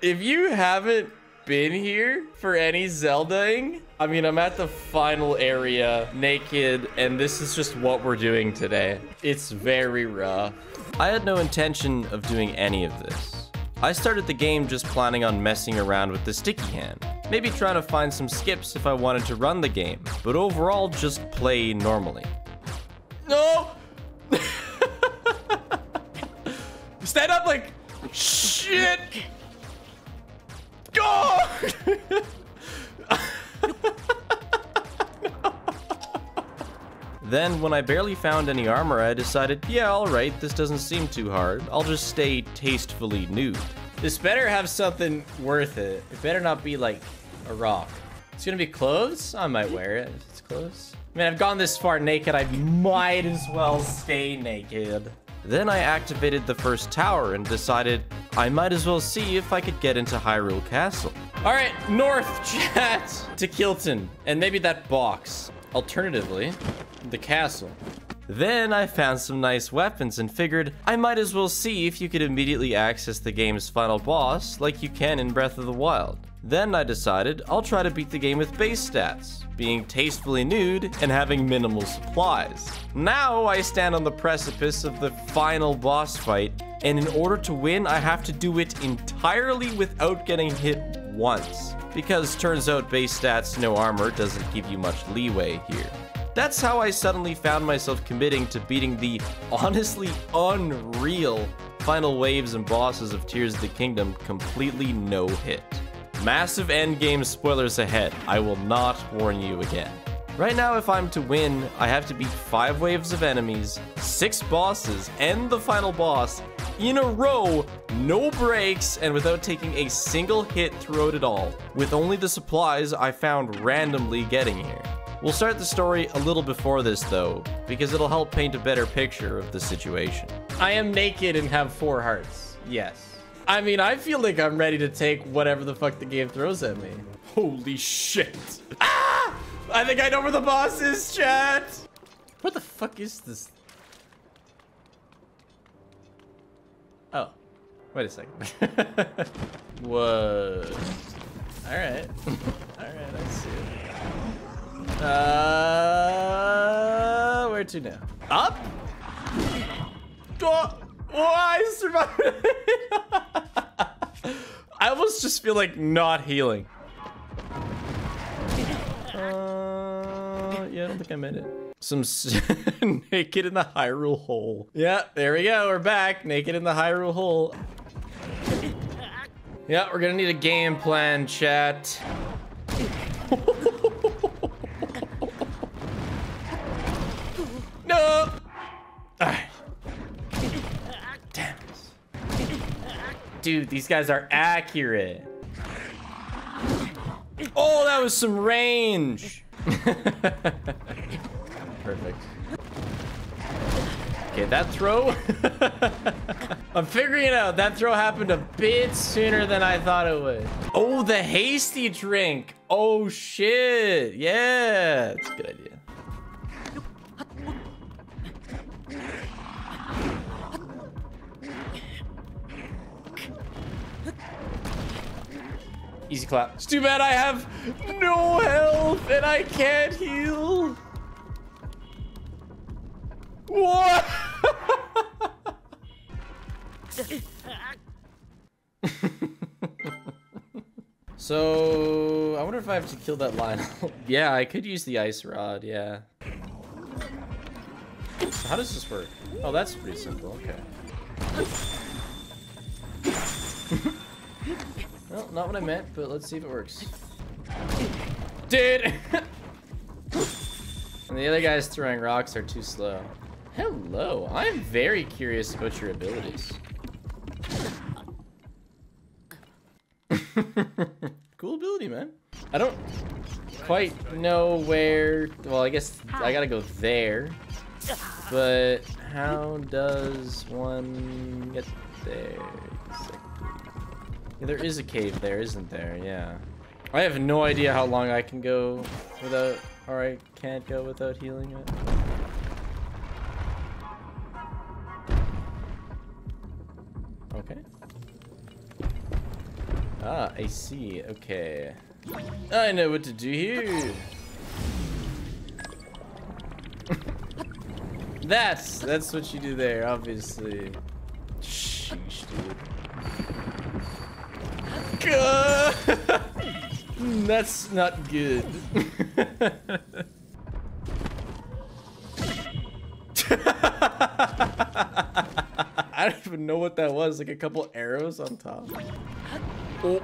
If you haven't been here for any Zeldaing, I mean, I'm at the final area naked, and this is just what we're doing today. It's very rough. I had no intention of doing any of this. I started the game just planning on messing around with the sticky hand. Maybe trying to find some skips if I wanted to run the game, but overall just play normally. No! Stand up like shit! Go! Then, when I barely found any armor, I decided, yeah, alright, this doesn't seem too hard. I'll just stay tastefully nude. This better have something worth it. It better not be like a rock. It's gonna be clothes? I might wear it. If it's clothes. I mean, I've gone this far naked, I might as well stay naked. Then I activated the first tower and decided I might as well see if I could get into Hyrule Castle. All right, north, chat, to Kilton, and maybe that box. Alternatively, the castle. Then I found some nice weapons and figured I might as well see if you could immediately access the game's final boss like you can in Breath of the Wild. Then I decided I'll try to beat the game with base stats, being tastefully nude and having minimal supplies. Now I stand on the precipice of the final boss fight, and in order to win, I have to do it entirely without getting hit once. Because turns out base stats, no armor, doesn't give you much leeway here. That's how I suddenly found myself committing to beating the honestly unreal final waves and bosses of Tears of the Kingdom completely no hit. Massive endgame spoilers ahead. I will not warn you again. Right now, if I'm to win, I have to beat five waves of enemies, six bosses, and the final boss in a row, no breaks, and without taking a single hit throughout it all, with only the supplies I found randomly getting here. We'll start the story a little before this though, because it'll help paint a better picture of the situation. I am naked and have four hearts. Yes. I mean, I feel like I'm ready to take whatever the fuck the game throws at me. Holy shit. Ah! I think I know where the boss is, chat. What the fuck is this? Oh, wait a second. Whoa. All right. All right, I see it. Uh, where to now? Up? Oh, oh I survived. I almost just feel like not healing. Uh, yeah, I don't think I made it. Some naked in the Hyrule hole. Yeah, there we go. We're back. Naked in the Hyrule hole. Yeah, we're gonna need a game plan, chat. no! Alright. Damn it. Dude, these guys are accurate. Oh, that was some range. Perfect. Okay, that throw. I'm figuring it out. That throw happened a bit sooner than I thought it would. Oh, the hasty drink. Oh, shit. Yeah, that's a good idea. Easy clap. It's too bad I have no health and I can't heal. What? so, I wonder if I have to kill that lion. yeah, I could use the ice rod, yeah. So how does this work? Oh, that's pretty simple, okay. well, not what I meant, but let's see if it works. Dude! and the other guys throwing rocks are too slow. Hello, I'm very curious about your abilities. cool ability, man. I don't quite know where, well, I guess I gotta go there. But how does one get there? Yeah, there is a cave there, isn't there? Yeah. I have no idea how long I can go without, or I can't go without healing it. Okay. Ah, I see. Okay. I know what to do here. that's that's what you do there, obviously. Sheesh, dude. that's not good. I don't even know what that was. Like a couple arrows on top. Oh,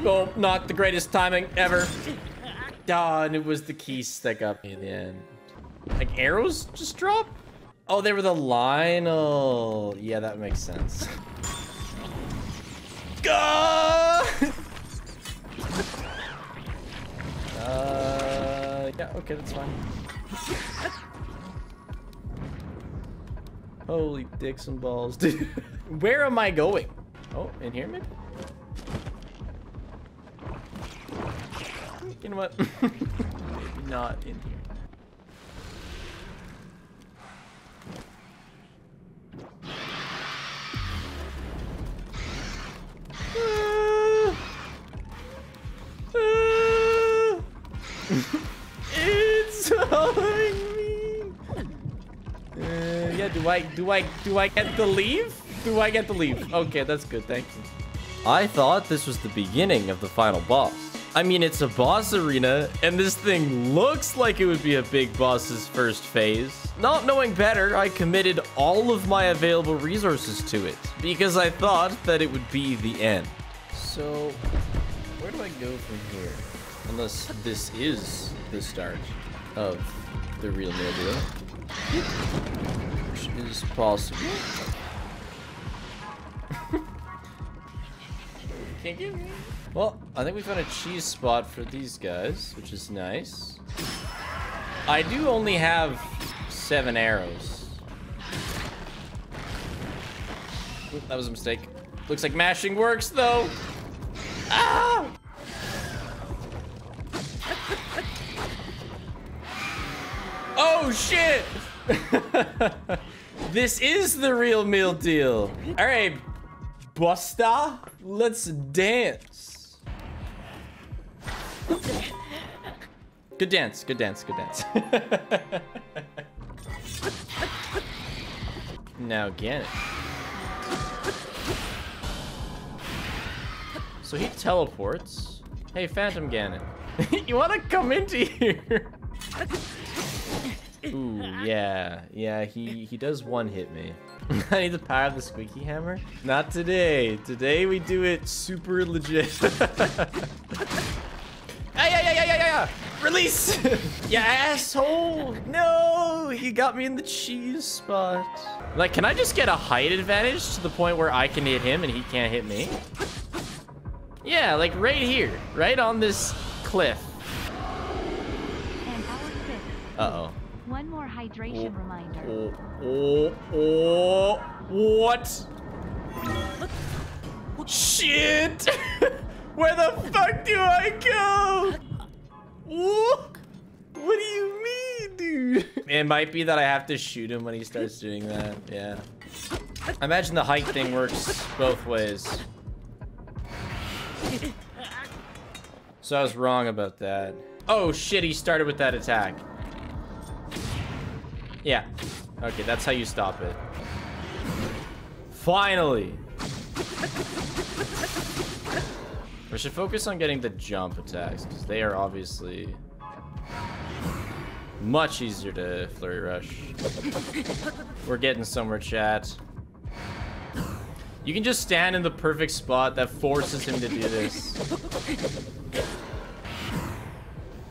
no, not the greatest timing ever. Ah, and it was the keys got me in the end. Like arrows just drop? Oh, they were the Lynel. Yeah, that makes sense. Uh, yeah, okay, that's fine. Holy dicks and balls, dude. Where am I going? Oh, in here maybe? You know what? maybe not in here. It's following me. Uh, yeah, do I do I do I get the leave? Do I get the leave? Okay, that's good. Thank you. I thought this was the beginning of the final boss. I mean, it's a boss arena, and this thing looks like it would be a big boss's first phase. Not knowing better, I committed all of my available resources to it, because I thought that it would be the end. So, where do I go from here? Unless this is the start of the real deal. Which is possible. Can't get me. Well, I think we found a cheese spot for these guys, which is nice. I do only have seven arrows. That was a mistake. Looks like mashing works, though. Ah! Oh, shit! this is the real meal deal. All right, Busta, let's dance. Good dance, good dance, good dance. now get it. So he teleports. Hey, Phantom Ganon. you want to come into here? Ooh, yeah. Yeah, he, he does one hit me. I need the power of the squeaky hammer? Not today. Today we do it super legit. Yeah, yeah, yeah, yeah, yeah, yeah. Release! yeah, asshole! No! He got me in the cheese spot. Like, can I just get a height advantage to the point where I can hit him and he can't hit me? Yeah, like right here. Right on this cliff. Uh-oh. One more hydration oh, reminder. Oh, oh, oh, what? Shit! Where the fuck do I go? What? What do you mean, dude? It might be that I have to shoot him when he starts doing that. Yeah. I imagine the height thing works both ways. So I was wrong about that. Oh shit, he started with that attack. Yeah. Okay, that's how you stop it. Finally! We should focus on getting the jump attacks, because they are obviously much easier to flurry rush. We're getting somewhere, chat. You can just stand in the perfect spot that forces him to do this.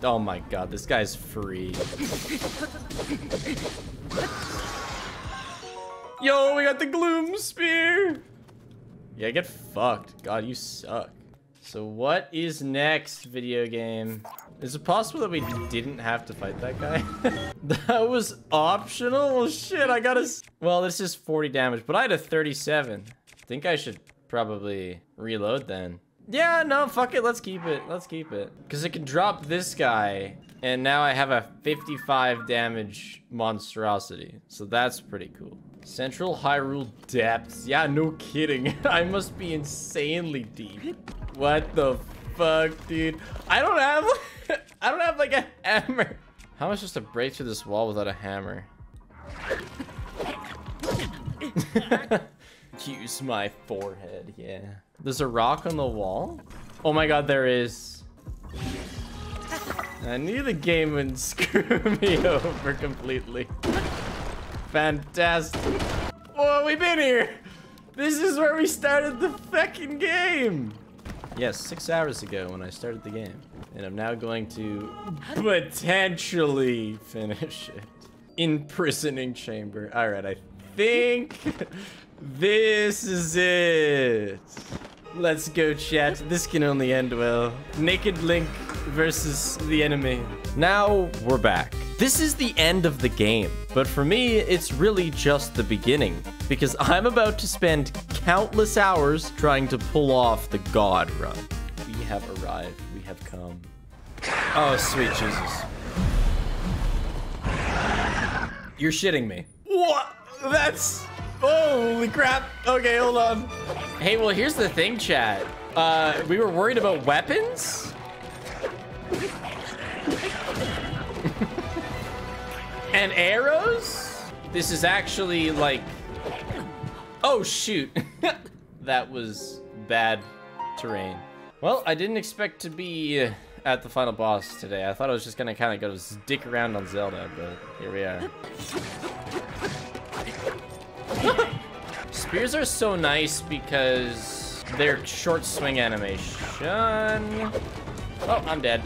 Oh my god, this guy's free. Yo, we got the Gloom Spear! Yeah, get fucked. God, you suck. So what is next, video game? Is it possible that we didn't have to fight that guy? that was optional? Well, shit, I got a... Well, this is 40 damage, but I had a 37. think I should probably reload then. Yeah, no, fuck it. Let's keep it. Let's keep it. Because it can drop this guy, and now I have a 55 damage monstrosity. So that's pretty cool. Central Hyrule depths. Yeah, no kidding. I must be insanely deep. What the fuck, dude? I don't have I don't have like a hammer. How am I supposed to break through this wall without a hammer? Use my forehead, yeah. There's a rock on the wall? Oh my god, there is. I knew the game would screw me over completely. Fantastic. Oh, we've been here. This is where we started the fucking game. Yes, six hours ago when I started the game. And I'm now going to potentially finish it. Imprisoning chamber. All right, I think this is it. Let's go, chat. This can only end well. Naked Link versus the enemy. Now we're back. This is the end of the game, but for me, it's really just the beginning, because I'm about to spend countless hours trying to pull off the God run. We have arrived. We have come. Oh, sweet Jesus. You're shitting me. What? That's... Holy crap. Okay, hold on. Hey, well, here's the thing, chat. Uh, we were worried about weapons? and arrows? This is actually like... Oh, shoot. that was bad terrain. Well, I didn't expect to be uh, at the final boss today. I thought I was just gonna kind of go stick around on Zelda, but here we are. Spears are so nice because they're short swing animation. Oh, I'm dead.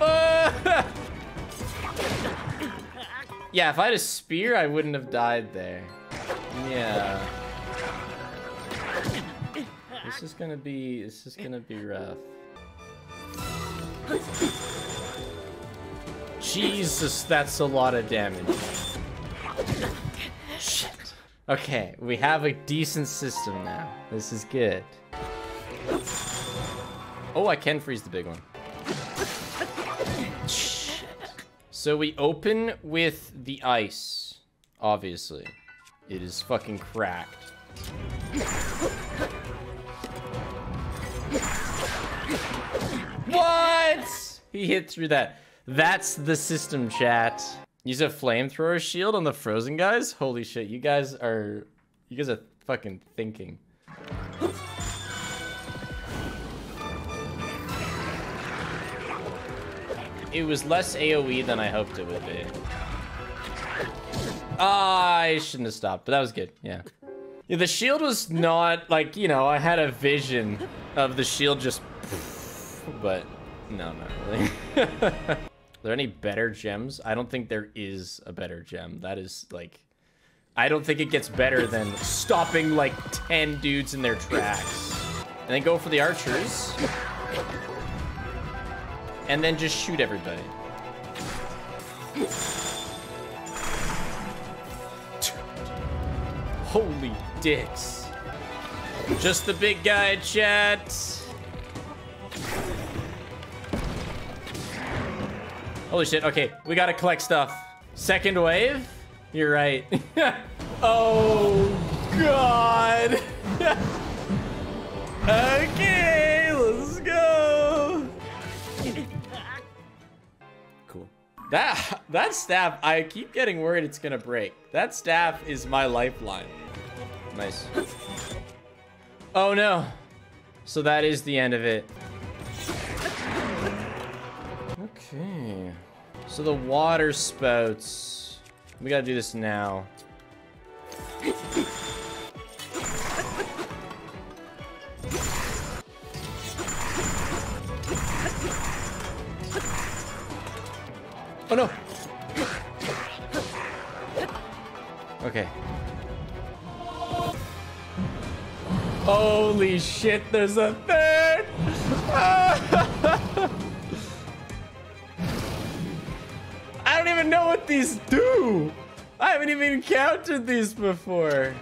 yeah, if I had a spear, I wouldn't have died there. Yeah. This is gonna be, this is gonna be rough. Jesus, that's a lot of damage. Shit. Okay, we have a decent system now. This is good. Oh, I can freeze the big one. So we open with the ice, obviously. It is fucking cracked. What? He hit through that. That's the system, chat. Use a flamethrower shield on the frozen guys? Holy shit, you guys are... You guys are fucking thinking. It was less AoE than I hoped it would be. Ah, I shouldn't have stopped, but that was good, yeah. yeah. The shield was not, like, you know, I had a vision of the shield just... But, no, not really. Are there any better gems? I don't think there is a better gem. That is like, I don't think it gets better than stopping like 10 dudes in their tracks. And then go for the archers. And then just shoot everybody. Holy dicks. Just the big guy, chat. Holy shit, okay. We gotta collect stuff. Second wave? You're right. oh, God. okay, That, that staff, I keep getting worried it's gonna break. That staff is my lifeline. Nice. Oh, no. So that is the end of it. Okay. So the water spouts. We gotta do this now. Oh no! Okay. Holy shit, there's a third! I don't even know what these do. I haven't even encountered these before.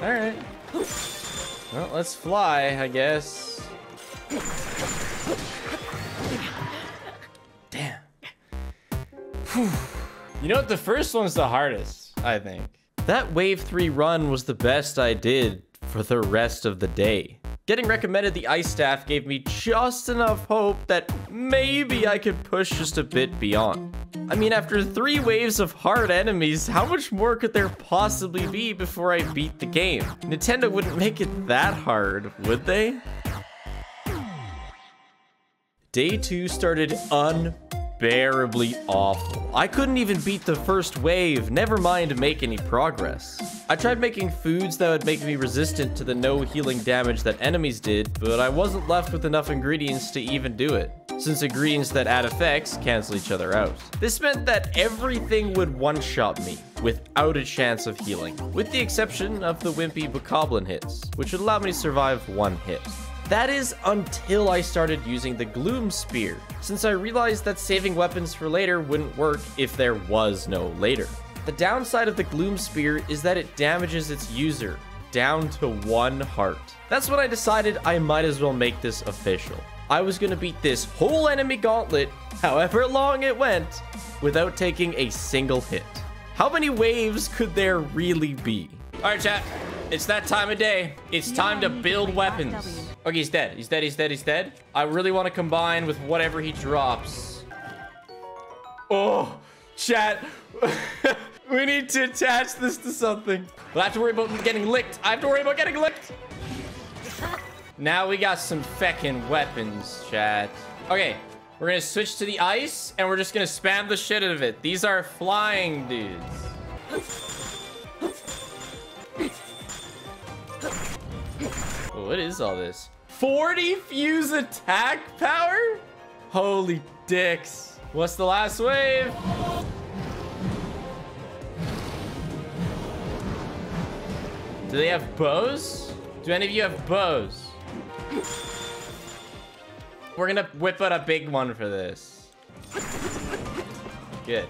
All right. Well, let's fly, I guess. You know what? The first one's the hardest, I think. That wave 3 run was the best I did for the rest of the day. Getting recommended the ice staff gave me just enough hope that maybe I could push just a bit beyond. I mean, after three waves of hard enemies, how much more could there possibly be before I beat the game? Nintendo wouldn't make it that hard, would they? Day 2 started unbearably awful. I couldn't even beat the first wave, never mind make any progress. I tried making foods that would make me resistant to the no healing damage that enemies did, but I wasn't left with enough ingredients to even do it, since ingredients that add effects cancel each other out. This meant that everything would one-shot me, without a chance of healing, with the exception of the wimpy bokoblin hits, which would allow me to survive one hit. That is until I started using the Gloom Spear, since I realized that saving weapons for later wouldn't work if there was no later. The downside of the Gloom Spear is that it damages its user down to one heart. That's when I decided I might as well make this official. I was gonna beat this whole enemy gauntlet, however long it went, without taking a single hit. How many waves could there really be? All right, chat. It's that time of day. It's time to build weapons. Okay, he's dead. He's dead. He's dead. He's dead. I really want to combine with whatever he drops. Oh, chat. we need to attach this to something. We'll have to worry about getting licked. I have to worry about getting licked. Now we got some feckin' weapons, chat. Okay, we're gonna switch to the ice, and we're just gonna spam the shit out of it. These are flying dudes. What is all this? 40 fuse attack power? Holy dicks. What's the last wave? Do they have bows? Do any of you have bows? We're gonna whip out a big one for this. Good.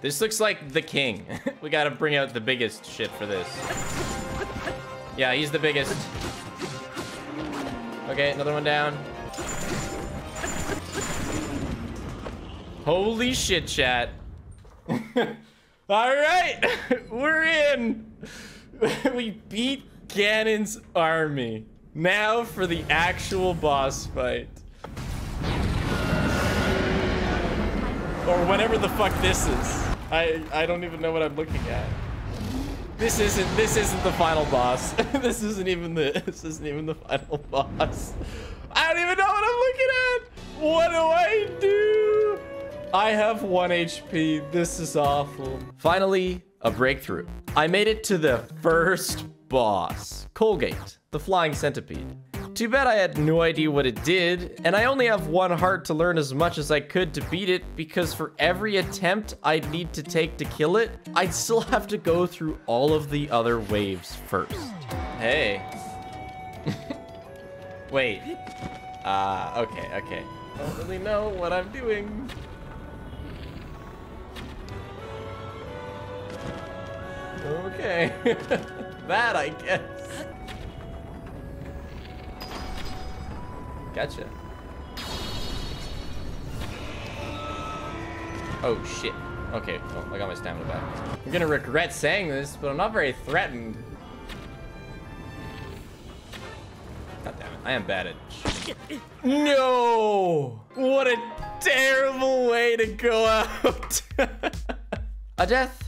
This looks like the king. we gotta bring out the biggest shit for this. Yeah, he's the biggest. Okay, another one down. Holy shit, chat. All right, we're in. we beat Ganon's army. Now for the actual boss fight. Or whatever the fuck this is. I, I don't even know what I'm looking at. This isn't this isn't the final boss. this isn't even the this isn't even the final boss. I don't even know what I'm looking at. What do I do? I have one HP. This is awful. Finally, a breakthrough. I made it to the first boss, Colgate, the flying centipede. Too bad I had no idea what it did, and I only have one heart to learn as much as I could to beat it, because for every attempt I'd need to take to kill it, I'd still have to go through all of the other waves first. Hey. Wait. Ah, uh, okay, okay. I don't really know what I'm doing. Okay. that, I guess. Gotcha. Oh, shit. Okay, well, I got my stamina back. I'm gonna regret saying this, but I'm not very threatened. God damn it, I am bad at. No! What a terrible way to go out. a death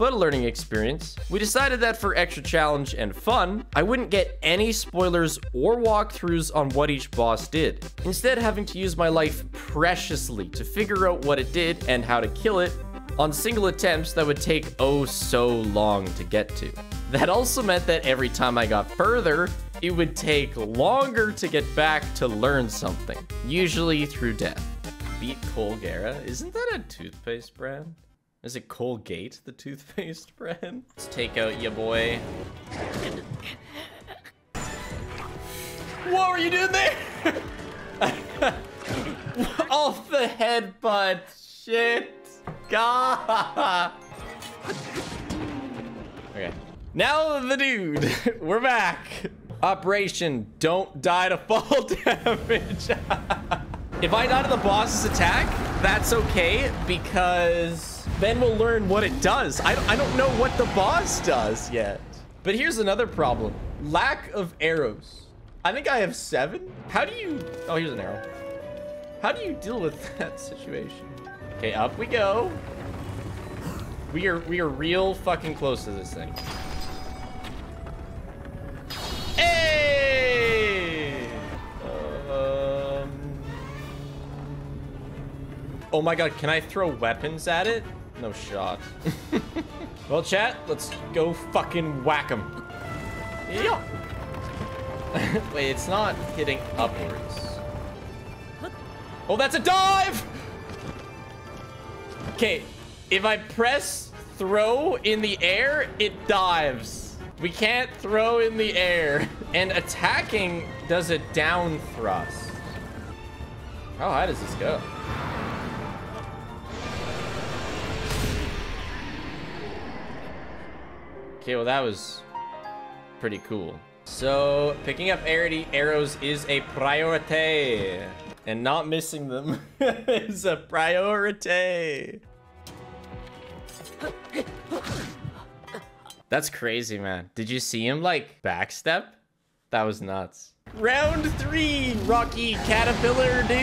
but a learning experience. We decided that for extra challenge and fun, I wouldn't get any spoilers or walkthroughs on what each boss did. Instead, having to use my life preciously to figure out what it did and how to kill it on single attempts that would take oh so long to get to. That also meant that every time I got further, it would take longer to get back to learn something, usually through death. Beat Colgera? Isn't that a toothpaste brand? Is it Colgate, the toothpaste brand? Let's take out your boy. what were you doing there? Off the headbutt. Shit. God. Okay. Now the dude. We're back. Operation Don't Die to Fall Damage. if I die to the boss's attack, that's okay because Then we'll learn what it does. I, I don't know what the boss does yet. But here's another problem. Lack of arrows. I think I have seven. How do you... Oh, here's an arrow. How do you deal with that situation? Okay, up we go. We are we are real fucking close to this thing. Hey! Um... Oh my god, can I throw weapons at it? No shot. well, chat, let's go fucking whack him. Yeah. Wait, it's not hitting upwards. Oh, that's a dive! Okay, if I press throw in the air, it dives. We can't throw in the air. And attacking does a down thrust. How high does this go? Okay, well that was pretty cool. So picking up arrows is a priority. And not missing them is a priority. That's crazy, man. Did you see him like backstep? That was nuts. Round three, Rocky Caterpillar, dude.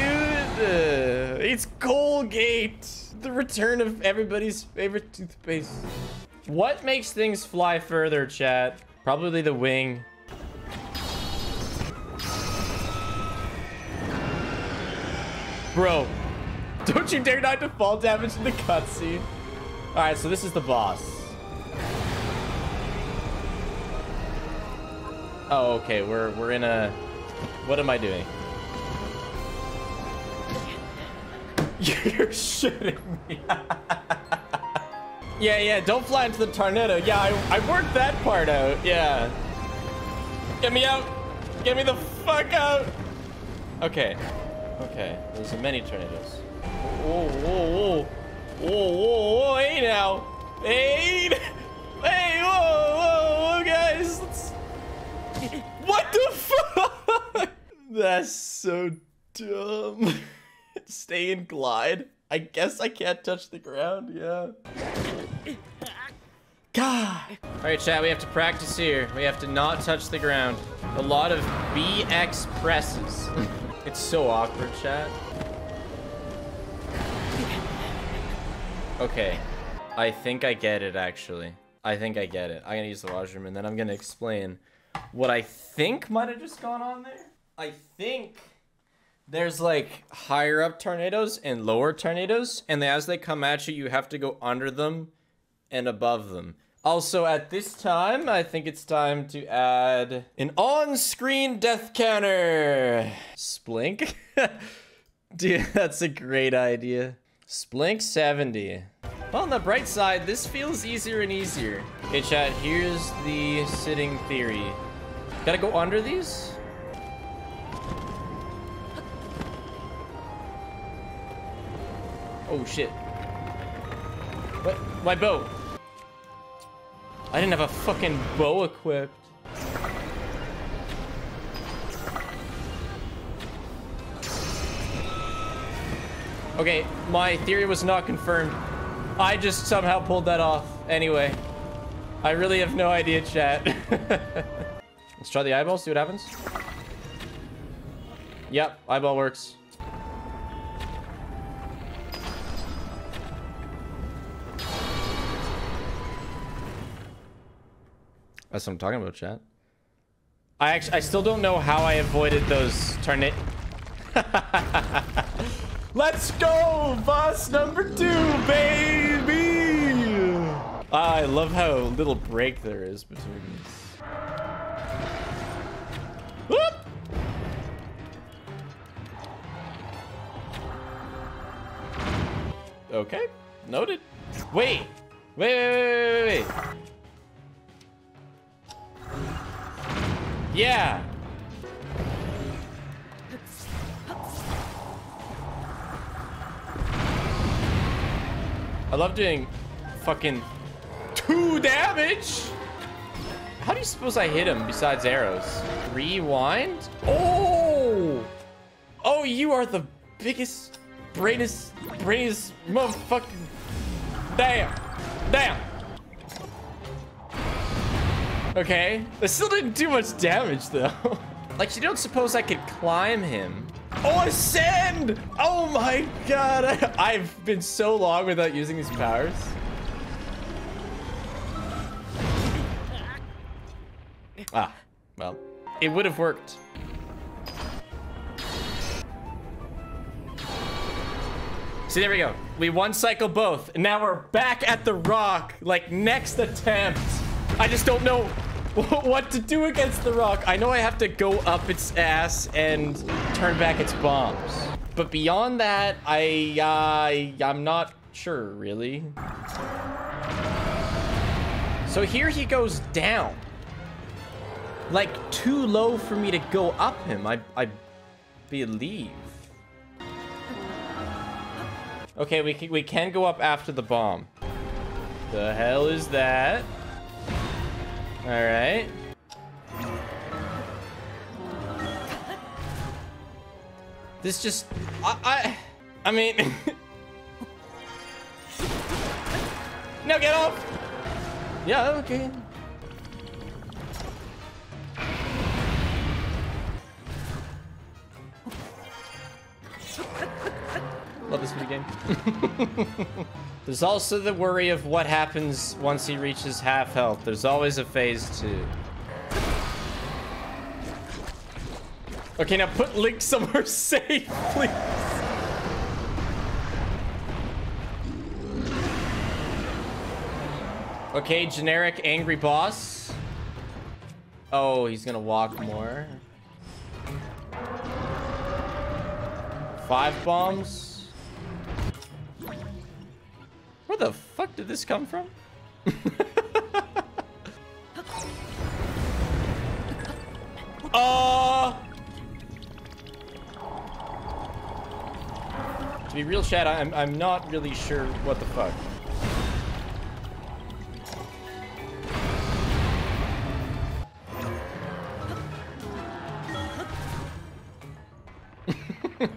Uh, it's Colgate. The return of everybody's favorite toothpaste. What makes things fly further, chat? Probably the wing. Bro, don't you dare not to fall damage in the cutscene. All right, so this is the boss. Oh, okay. We're we're in a. What am I doing? You're shitting me. yeah, yeah. Don't fly into the tornado. Yeah, I I worked that part out. Yeah. Get me out. Get me the fuck out. Okay. Okay, there's many tornadoes. Whoa, whoa, whoa. Whoa, whoa, whoa, hey now. Hey, hey, whoa, whoa, whoa, guys. Let's... What the fuck? That's so dumb. Stay and glide. I guess I can't touch the ground, yeah. God. All right, chat, we have to practice here. We have to not touch the ground. A lot of BX presses. It's so awkward, chat. Okay. I think I get it, actually. I think I get it. I'm gonna use the washroom, and then I'm gonna explain what I think might have just gone on there. I think there's, like, higher up tornadoes and lower tornadoes, and as they come at you, you have to go under them and above them. Also, at this time, I think it's time to add an on-screen death counter. Splink? Dude, that's a great idea. Splink 70. Well, on the bright side, this feels easier and easier. Okay, chat, here's the sitting theory. Gotta go under these? Oh, shit. What? My bow. I didn't have a fucking bow equipped. Okay, my theory was not confirmed. I just somehow pulled that off. Anyway, I really have no idea, chat. Let's try the eyeball, see what happens. Yep, eyeball works. That's what I'm talking about, chat. I actually, I still don't know how I avoided those tornado. Let's go, boss number two, baby. I love how little break there is between these. Whoop! Okay, noted. Wait, wait, wait, wait, wait, wait. Yeah. I love doing fucking two damage. How do you suppose I hit him besides arrows? Rewind? Oh! Oh, you are the biggest, brainest, brainest motherfucking... Damn. Damn. Okay. It still didn't do much damage, though. like, you don't suppose I could climb him? Oh, ascend! Oh my god. I, I've been so long without using these powers. Ah, well, it would have worked. See, there we go. We one cycle both. And now we're back at the rock. Like, next attempt. I just don't know what to do against the rock. I know I have to go up its ass and turn back its bombs. But beyond that, I, uh, I'm not sure, really. So here he goes down. Like, too low for me to go up him, I, I believe. Okay, we can, we can go up after the bomb. The hell is that? All right. This just, I, I, I mean, no, get off. Yeah, okay. Love this video game. There's also the worry of what happens once he reaches half health. There's always a phase two. Okay, now put Link somewhere safe, please. Okay, generic angry boss. Oh, he's gonna walk more. Five bombs. Where the fuck did this come from? uh... To be real, Chad, I'm, I'm not really sure what the fuck.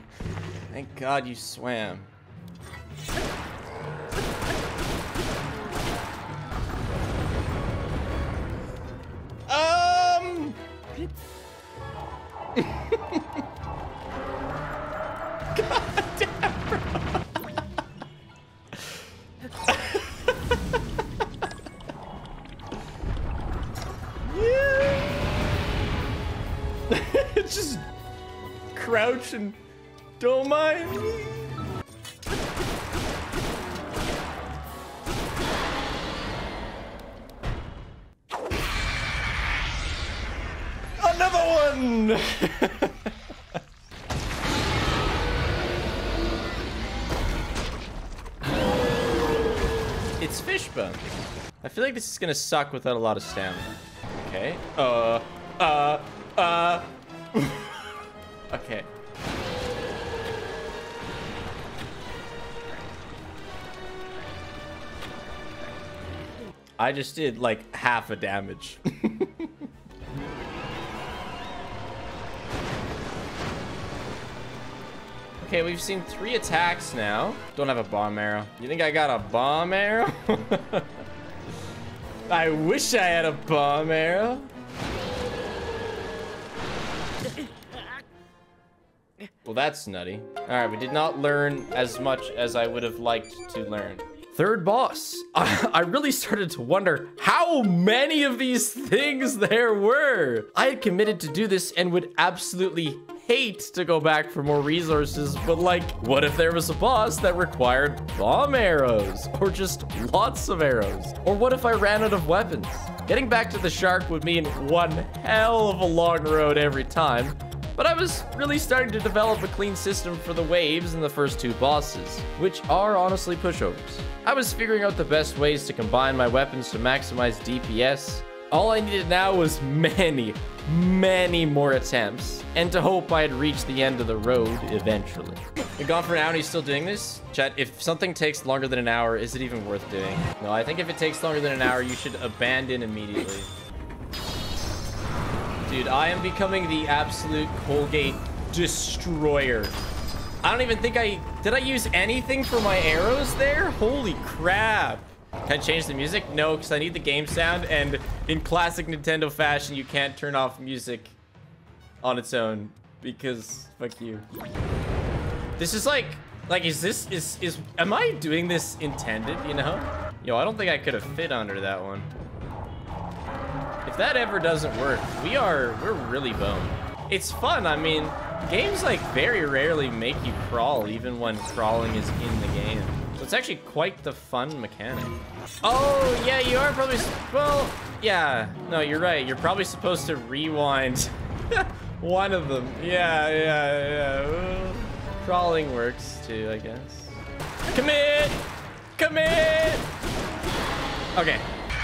Thank God you swam. This is gonna suck without a lot of stamina. Okay. Uh, uh, uh. okay. I just did like half a damage. okay, we've seen three attacks now. Don't have a bomb arrow. You think I got a bomb arrow? I wish I had a bomb arrow. Well, that's nutty. All right, we did not learn as much as I would have liked to learn. Third boss. I, I, really started to wonder how many of these things there were. I had committed to do this and would absolutely hate to go back for more resources, but like, what if there was a boss that required bomb arrows or just lots of arrows? Or what if I ran out of weapons? Getting back to the shark would mean one hell of a long road every time, but I was really starting to develop a clean system for the waves and the first two bosses, which are honestly pushovers. I was figuring out the best ways to combine my weapons to maximize DPS. All I needed now was many, many more attempts, and to hope I'd reach the end of the road eventually. Been gone for an hour and he's still doing this? Chat, if something takes longer than an hour, is it even worth doing? No, I think if it takes longer than an hour, you should abandon immediately. Dude, I am becoming the absolute Colgate destroyer. I don't even think I... Did I use anything for my arrows there? Holy crap. Can I change the music? No, because I need the game sound. And in classic Nintendo fashion, you can't turn off music on its own. Because, fuck you. This is like... Like, is this... Is, is... Am I doing this intended, you know? Yo, I don't think I could have fit under that one. If that ever doesn't work, we are... We're really boned. It's fun. I mean, games like very rarely make you crawl even when crawling is in the game. It's actually quite the fun mechanic. Oh, yeah, you are probably, well, yeah, no, you're right. You're probably supposed to rewind one of them. Yeah, yeah, yeah. Well, crawling works too, I guess. Commit! Commit! Okay,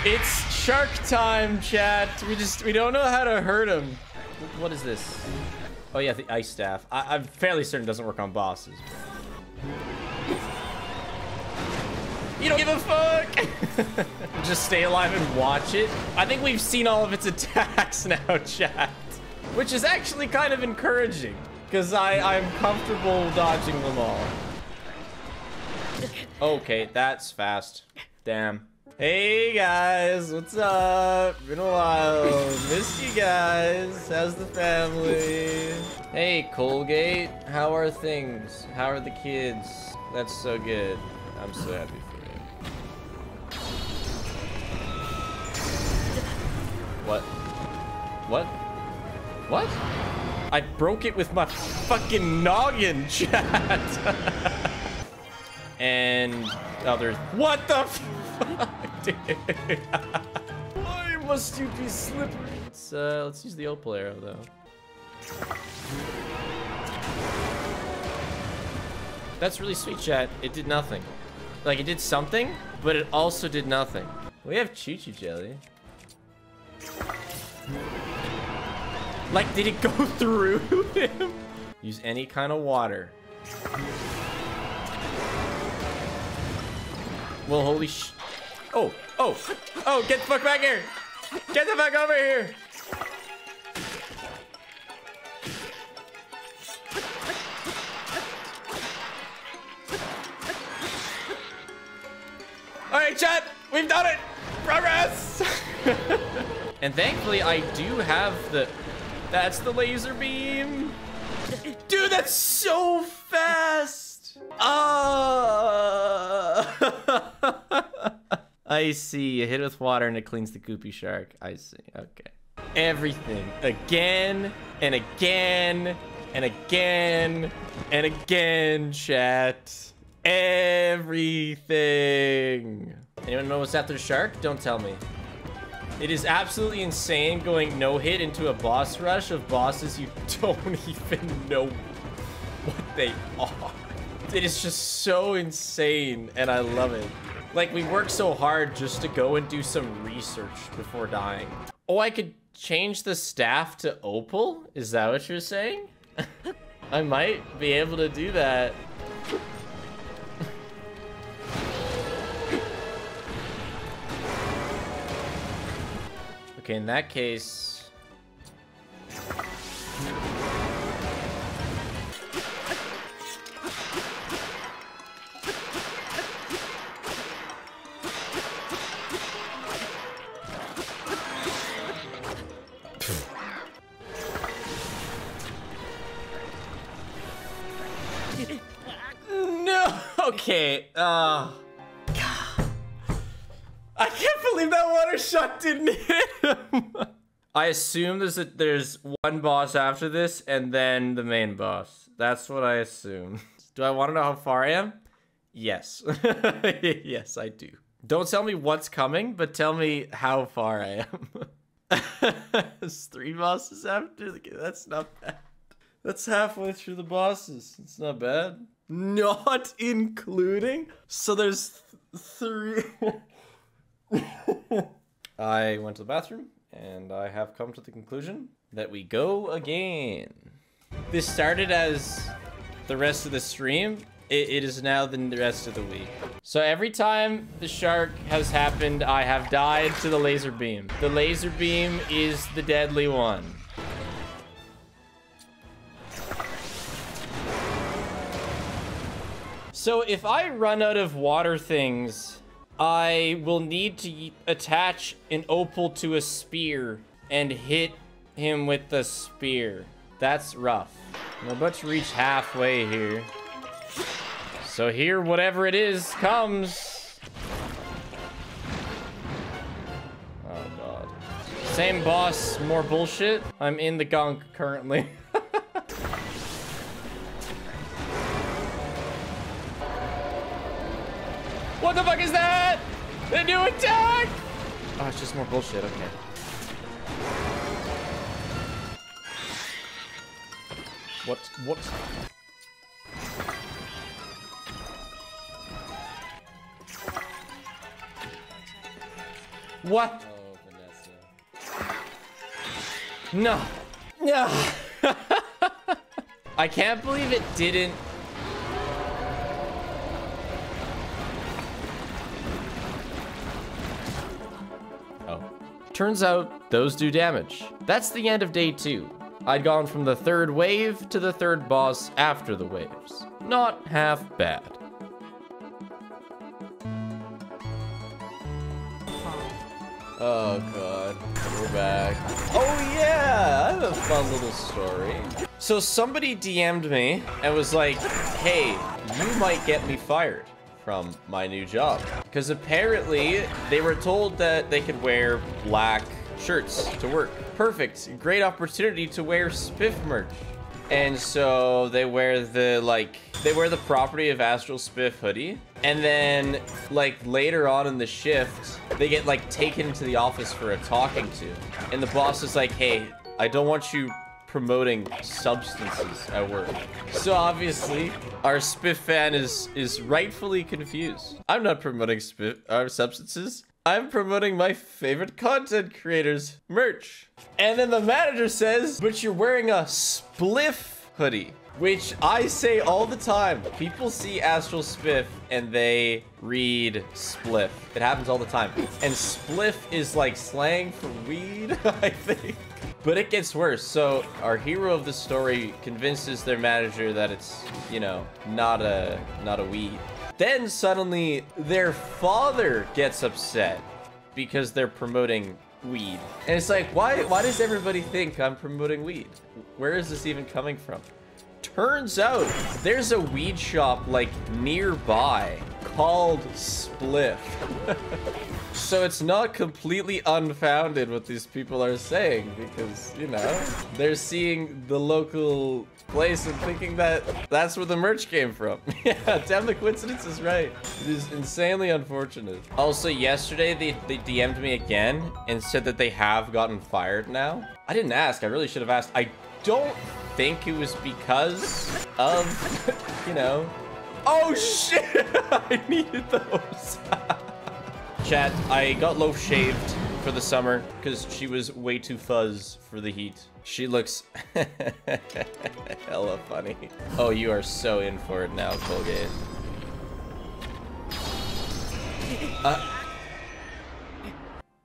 it's shark time, chat. We just, we don't know how to hurt him. What is this? Oh yeah, the ice staff. I am fairly certain doesn't work on bosses. You don't give a fuck! Just stay alive and watch it. I think we've seen all of its attacks now, chat. Which is actually kind of encouraging. Because I'm comfortable dodging them all. Okay, that's fast. Damn. Hey guys, what's up? Been a while. Missed you guys. How's the family? Hey Colgate, how are things? How are the kids? That's so good. I'm so happy What? What? What? I broke it with my fucking noggin, chat. and other. What the? Why must you be slippery? Let's uh, let's use the opal arrow though. That's really sweet, chat. It did nothing. Like, it did something, but it also did nothing. We have Chuchu Jelly. Like, did it go through him? Use any kind of water. Well, holy sh... Oh, oh, oh, get the fuck back here. Get the fuck over here. All right, chat, we've done it. Progress. and thankfully, I do have the... That's the laser beam. Dude, that's so fast. Ah. Uh... I see. You hit it with water and it cleans the goopy shark. I see. Okay. Everything. Again and again and again and again, chat. Everything. Anyone know what's after the shark? Don't tell me. It is absolutely insane going no hit into a boss rush of bosses you don't even know what they are. It is just so insane and I love it. Like, we work so hard just to go and do some research before dying. Oh, I could change the staff to opal? Is that what you're saying? I might be able to do that. Okay, in that case... I assume there's, a, there's one boss after this, and then the main boss. That's what I assume. Do I want to know how far I am? Yes. yes, I do. Don't tell me what's coming, but tell me how far I am. Three bosses after the game. That's not bad. That's halfway through the bosses. It's not bad. Not including? So there's th three. I went to the bathroom and I have come to the conclusion that we go again. This started as the rest of the stream. it, it is now the rest of the week. So every time the shark has happened, I have died to the laser beam. The laser beam is the deadly one. So if I run out of water things, I will need to attach an opal to a spear and hit him with the spear. That's rough. I'm about to reach halfway here. So here, whatever it is, comes. Oh, God. Same boss, more bullshit. I'm in the gunk currently. what the fuck is that? The new attack! Oh, it's just more bullshit. Okay. What? What? What? Oh, Vanessa. No. No. I can't believe it didn't. Turns out those do damage. That's the end of day two. I'd gone from the third wave to the third boss after the waves. Not half bad. Oh god, we're back. Oh yeah, I have a fun little story. So somebody DM'd me and was like, hey, you might get me fired from my new job. Because apparently they were told that they could wear black shirts to work. Perfect, great opportunity to wear Spiff merch. And so they wear the, like, they wear the property of Astral Spiff hoodie. And then, like, later on in the shift, they get, like, taken to the office for a talking to. And the boss is like, hey, I don't want you promoting substances at work. So obviously, our Spiff fan is is rightfully confused. I'm not promoting Spiff our substances. I'm promoting my favorite content creators merch. And then the manager says, but you're wearing a spliff hoodie, which I say all the time. People see Astral Spiff and they read spliff. It happens all the time. And spliff is like slang for weed, I think. But it gets worse. So our hero of the story convinces their manager that it's, you know, not a not a weed. Then suddenly their father gets upset because they're promoting weed. And it's like, why why does everybody think I'm promoting weed? Where is this even coming from? Turns out there's a weed shop like nearby called Spliff. so it's not completely unfounded what these people are saying because, you know, they're seeing the local place and thinking that that's where the merch came from. yeah, damn the coincidence is right. It is insanely unfortunate. Also, yesterday they, they DM'd me again and said that they have gotten fired now. I didn't ask. I really should have asked. I don't think it was because of, you know. Oh shit! I needed those. Chat, I got Loaf shaved for the summer because she was way too fuzz for the heat. She looks hella funny. Oh, you are so in for it now, Colgate. Uh,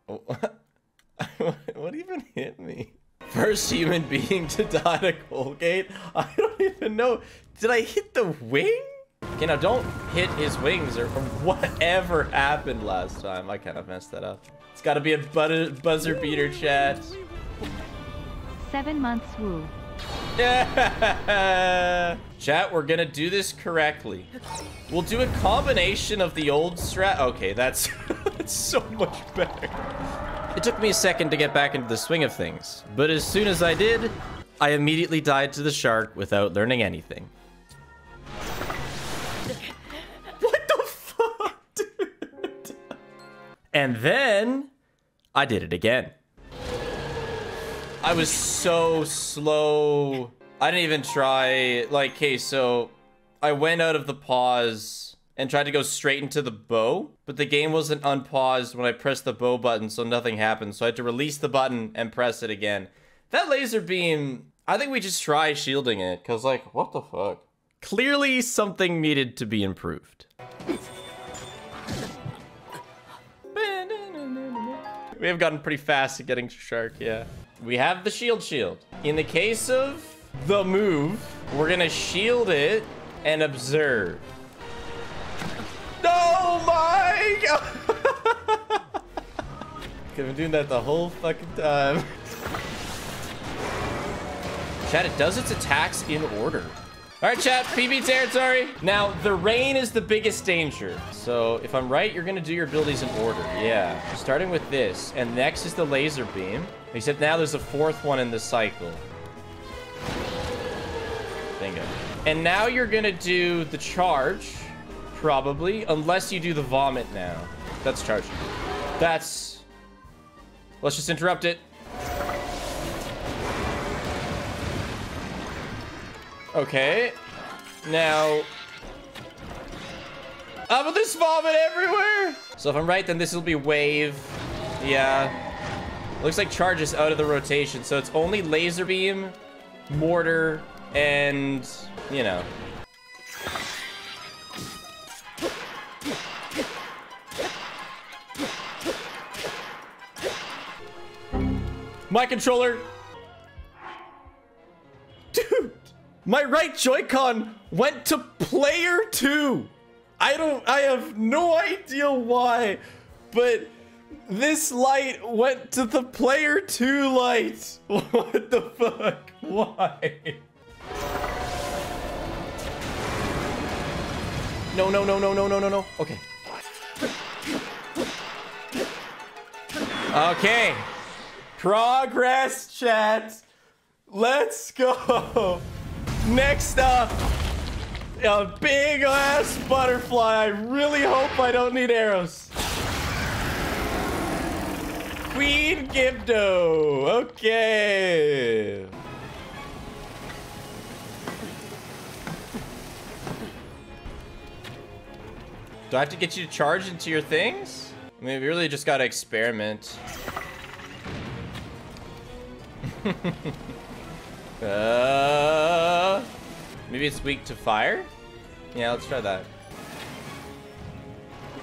what even hit me? First human being to die to Colgate? I don't even know. Did I hit the wing? Okay, now don't hit his wings or, or whatever happened last time. I kind of messed that up. It's got to be a buzzer beater, chat. Seven months woo. Yeah. Chat, we're gonna do this correctly. We'll do a combination of the old strat. Okay, that's, that's so much better. It took me a second to get back into the swing of things, but as soon as I did, I immediately died to the shark without learning anything. And then I did it again. I was so slow. I didn't even try. Like, okay, so I went out of the pause and tried to go straight into the bow, but the game wasn't unpaused when I pressed the bow button, so nothing happened. So I had to release the button and press it again. That laser beam, I think we just try shielding it, because, like, what the fuck? Clearly, something needed to be improved. We have gotten pretty fast at getting Shark, yeah. We have the shield shield. In the case of the move, we're gonna shield it and observe. Oh my god! I've been doing that the whole fucking time. Chat, it does its attacks in order. All right, chat, PB territory. Now, the rain is the biggest danger. So if I'm right, you're gonna do your abilities in order. Yeah, starting with this. And next is the laser beam. Except now there's a fourth one in the cycle. Bingo. And now you're gonna do the charge, probably, unless you do the vomit now. That's charge. That's... Let's just interrupt it. Okay. Now... Oh, but there's vomit everywhere! So if I'm right, then this will be wave. Yeah. Looks like charge is out of the rotation, so it's only laser beam, mortar, and, you know. My controller. Dude, my right Joy-Con went to player two. I don't, I have no idea why, but this light went to the player two light. What the fuck? Why? No, no, no, no, no, no, no, no. Okay. Okay. Progress, chat. Let's go. Next up, a big ass butterfly. I really hope I don't need arrows. Queen Gibdo. Okay. Do I have to get you to charge into your things? I mean, we really just gotta experiment. uh, maybe it's weak to fire? Yeah, let's try that.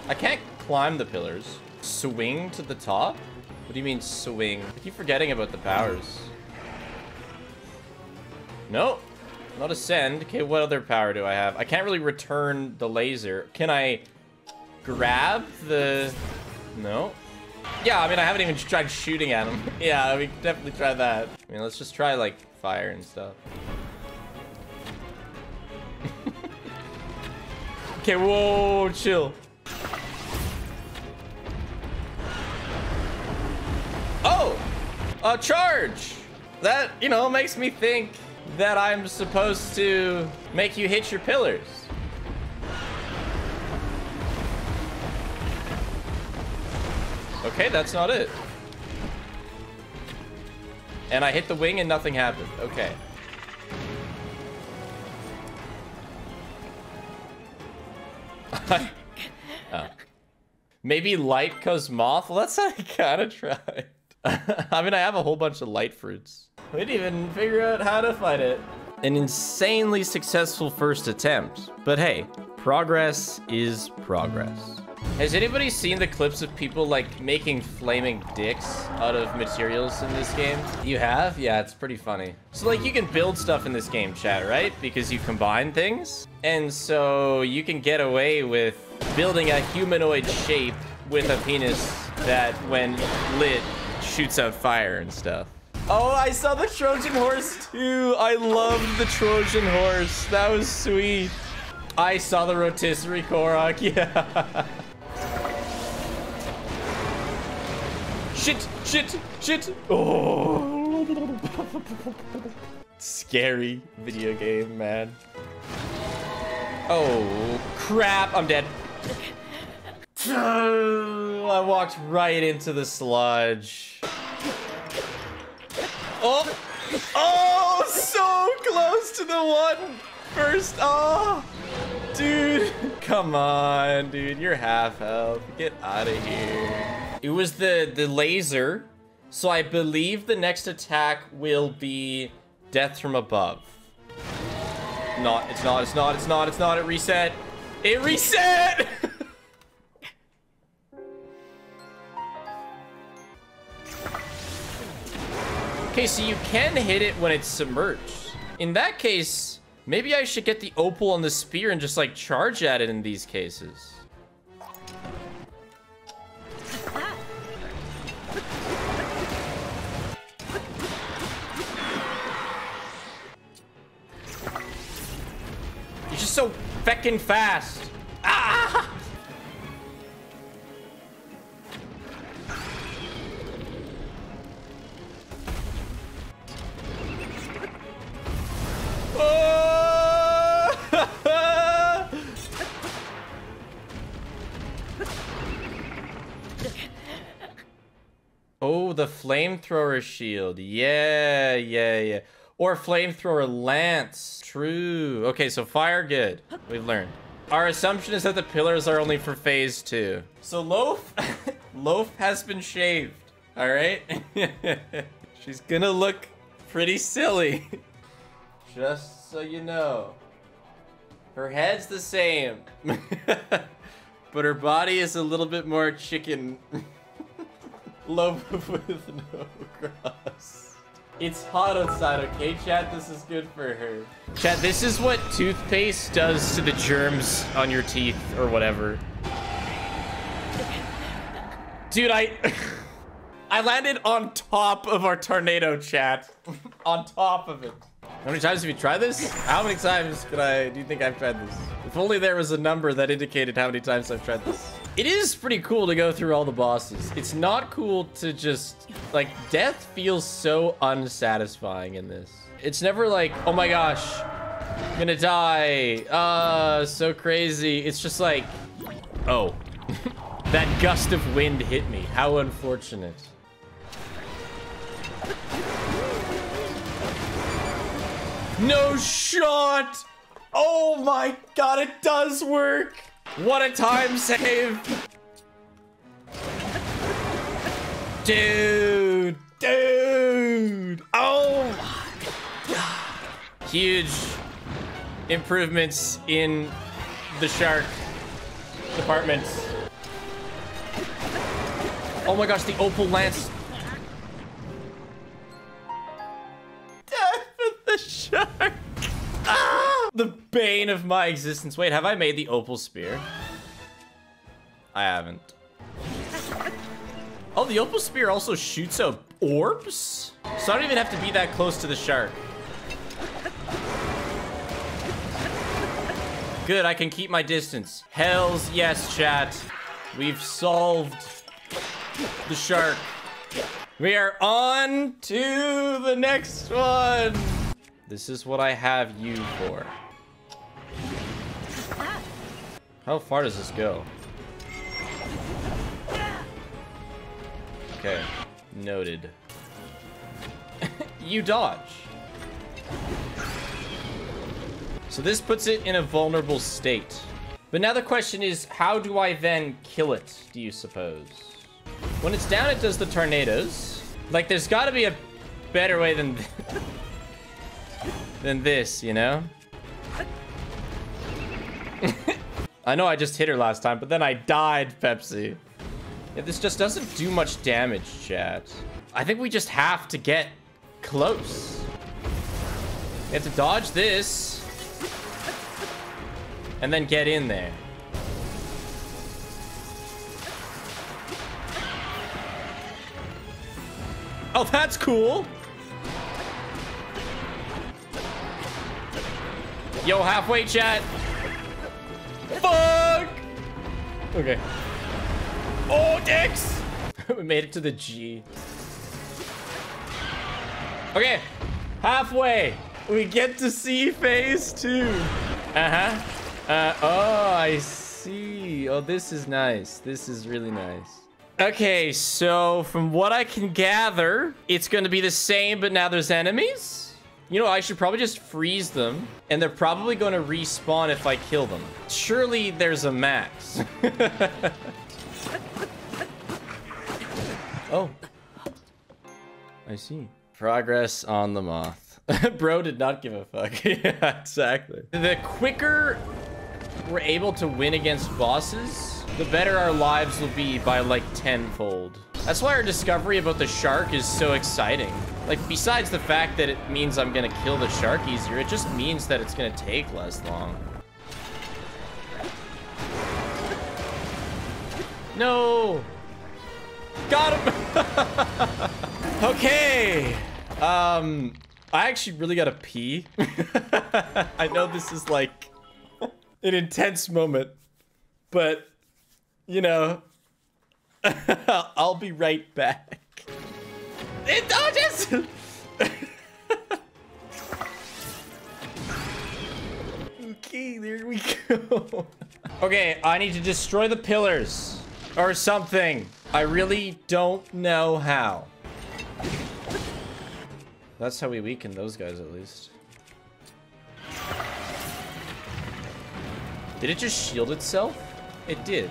I can't climb the pillars. Swing to the top? What do you mean swing? I keep forgetting about the powers. No, not ascend. Okay, what other power do I have? I can't really return the laser. Can I grab the... No. Yeah, I mean, I haven't even tried shooting at him. yeah, we definitely try that. I mean, let's just try, like, fire and stuff. okay, whoa, chill. Oh! A charge! That, you know, makes me think that I'm supposed to make you hit your pillars. Okay, that's not it. And I hit the wing and nothing happened. Okay. oh. Maybe light cause moth? Well, that's I kind of tried. I mean, I have a whole bunch of light fruits. We didn't even figure out how to fight it. An insanely successful first attempt. But hey, progress is progress. Has anybody seen the clips of people like making flaming dicks out of materials in this game? You have? Yeah, it's pretty funny. So like you can build stuff in this game, chat, right? Because you combine things. And so you can get away with building a humanoid shape with a penis that when lit shoots out fire and stuff. Oh, I saw the Trojan horse too. I love the Trojan horse. That was sweet. I saw the rotisserie Korok. Yeah. Shit, shit, shit. Oh. Scary video game, man. Oh, crap. I'm dead. I walked right into the sludge. Oh, oh, so close to the one first. Oh, dude. Come on, dude. You're half health. Get out of here. It was the, the laser. So I believe the next attack will be death from above. Not, it's not, it's not, it's not, it's not, it reset. It reset! okay, so you can hit it when it's submerged. In that case, Maybe I should get the opal on the spear and just like charge at it in these cases. You're just so feckin' fast. Ah! Oh! Oh, the flamethrower shield. Yeah, yeah, yeah. Or flamethrower lance. True. Okay, so fire good. We've learned. Our assumption is that the pillars are only for phase two. So Loaf, Loaf has been shaved. All right. She's gonna look pretty silly. Just so you know. Her head's the same. but her body is a little bit more chicken. Loaf with no crust. It's hot outside, okay, chat? This is good for her. Chat, this is what toothpaste does to the germs on your teeth or whatever. Dude, I... I landed on top of our tornado, chat. on top of it. How many times have you tried this? How many times could I... do you think I've tried this? If only there was a number that indicated how many times I've tried this. It is pretty cool to go through all the bosses. It's not cool to just... Like, death feels so unsatisfying in this. It's never like, oh my gosh, I'm gonna die. Uh, so crazy. It's just like, oh. that gust of wind hit me. How unfortunate. No shot! Oh my god, it does work! What a time save! Dude! Dude! Oh my god! Huge improvements in the shark department. Oh my gosh, the opal lance Death of the shark. The bane of my existence. Wait, have I made the opal spear? I haven't. Oh, the opal spear also shoots out orbs? So I don't even have to be that close to the shark. Good, I can keep my distance. Hells yes, chat. We've solved the shark. We are on to the next one. This is what I have you for. How far does this go? Okay, noted. you dodge. So this puts it in a vulnerable state. But now the question is, how do I then kill it, do you suppose? When it's down, it does the tornadoes. Like, there's got to be a better way than than this, you know? I know I just hit her last time, but then I died, Pepsi. Yeah, this just doesn't do much damage, chat. I think we just have to get close. We have to dodge this. And then get in there. Oh, that's cool. Yo, halfway chat. Fuck! Okay. Oh, dicks! we made it to the G. Okay, halfway. We get to see phase two. Uh-huh. Uh, oh, I see. Oh, this is nice. This is really nice. Okay, so from what I can gather, it's going to be the same, but now there's enemies? You know, I should probably just freeze them, and they're probably going to respawn if I kill them. Surely there's a max. oh. I see. Progress on the moth. Bro did not give a fuck. yeah, exactly. The quicker we're able to win against bosses, the better our lives will be by like tenfold. That's why our discovery about the shark is so exciting. Like, besides the fact that it means I'm gonna kill the shark easier, it just means that it's gonna take less long. No! Got him! okay! Um, I actually really gotta pee. I know this is like an intense moment. But, you know, I'll be right back. It oh, dodges! okay, there we go. okay, I need to destroy the pillars or something. I really don't know how. That's how we weaken those guys, at least. Did it just shield itself? It did.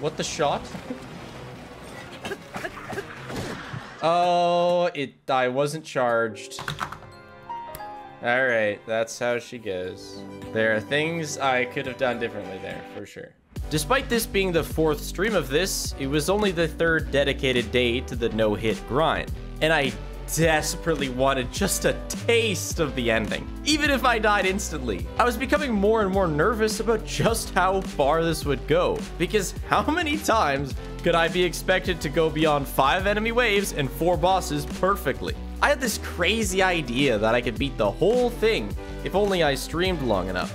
What the shot? oh, it I wasn't charged. Alright, that's how she goes. There are things I could have done differently there, for sure. Despite this being the fourth stream of this, it was only the third dedicated day to the no-hit grind. And I desperately wanted just a taste of the ending, even if I died instantly. I was becoming more and more nervous about just how far this would go, because how many times could I be expected to go beyond five enemy waves and four bosses perfectly? I had this crazy idea that I could beat the whole thing if only I streamed long enough.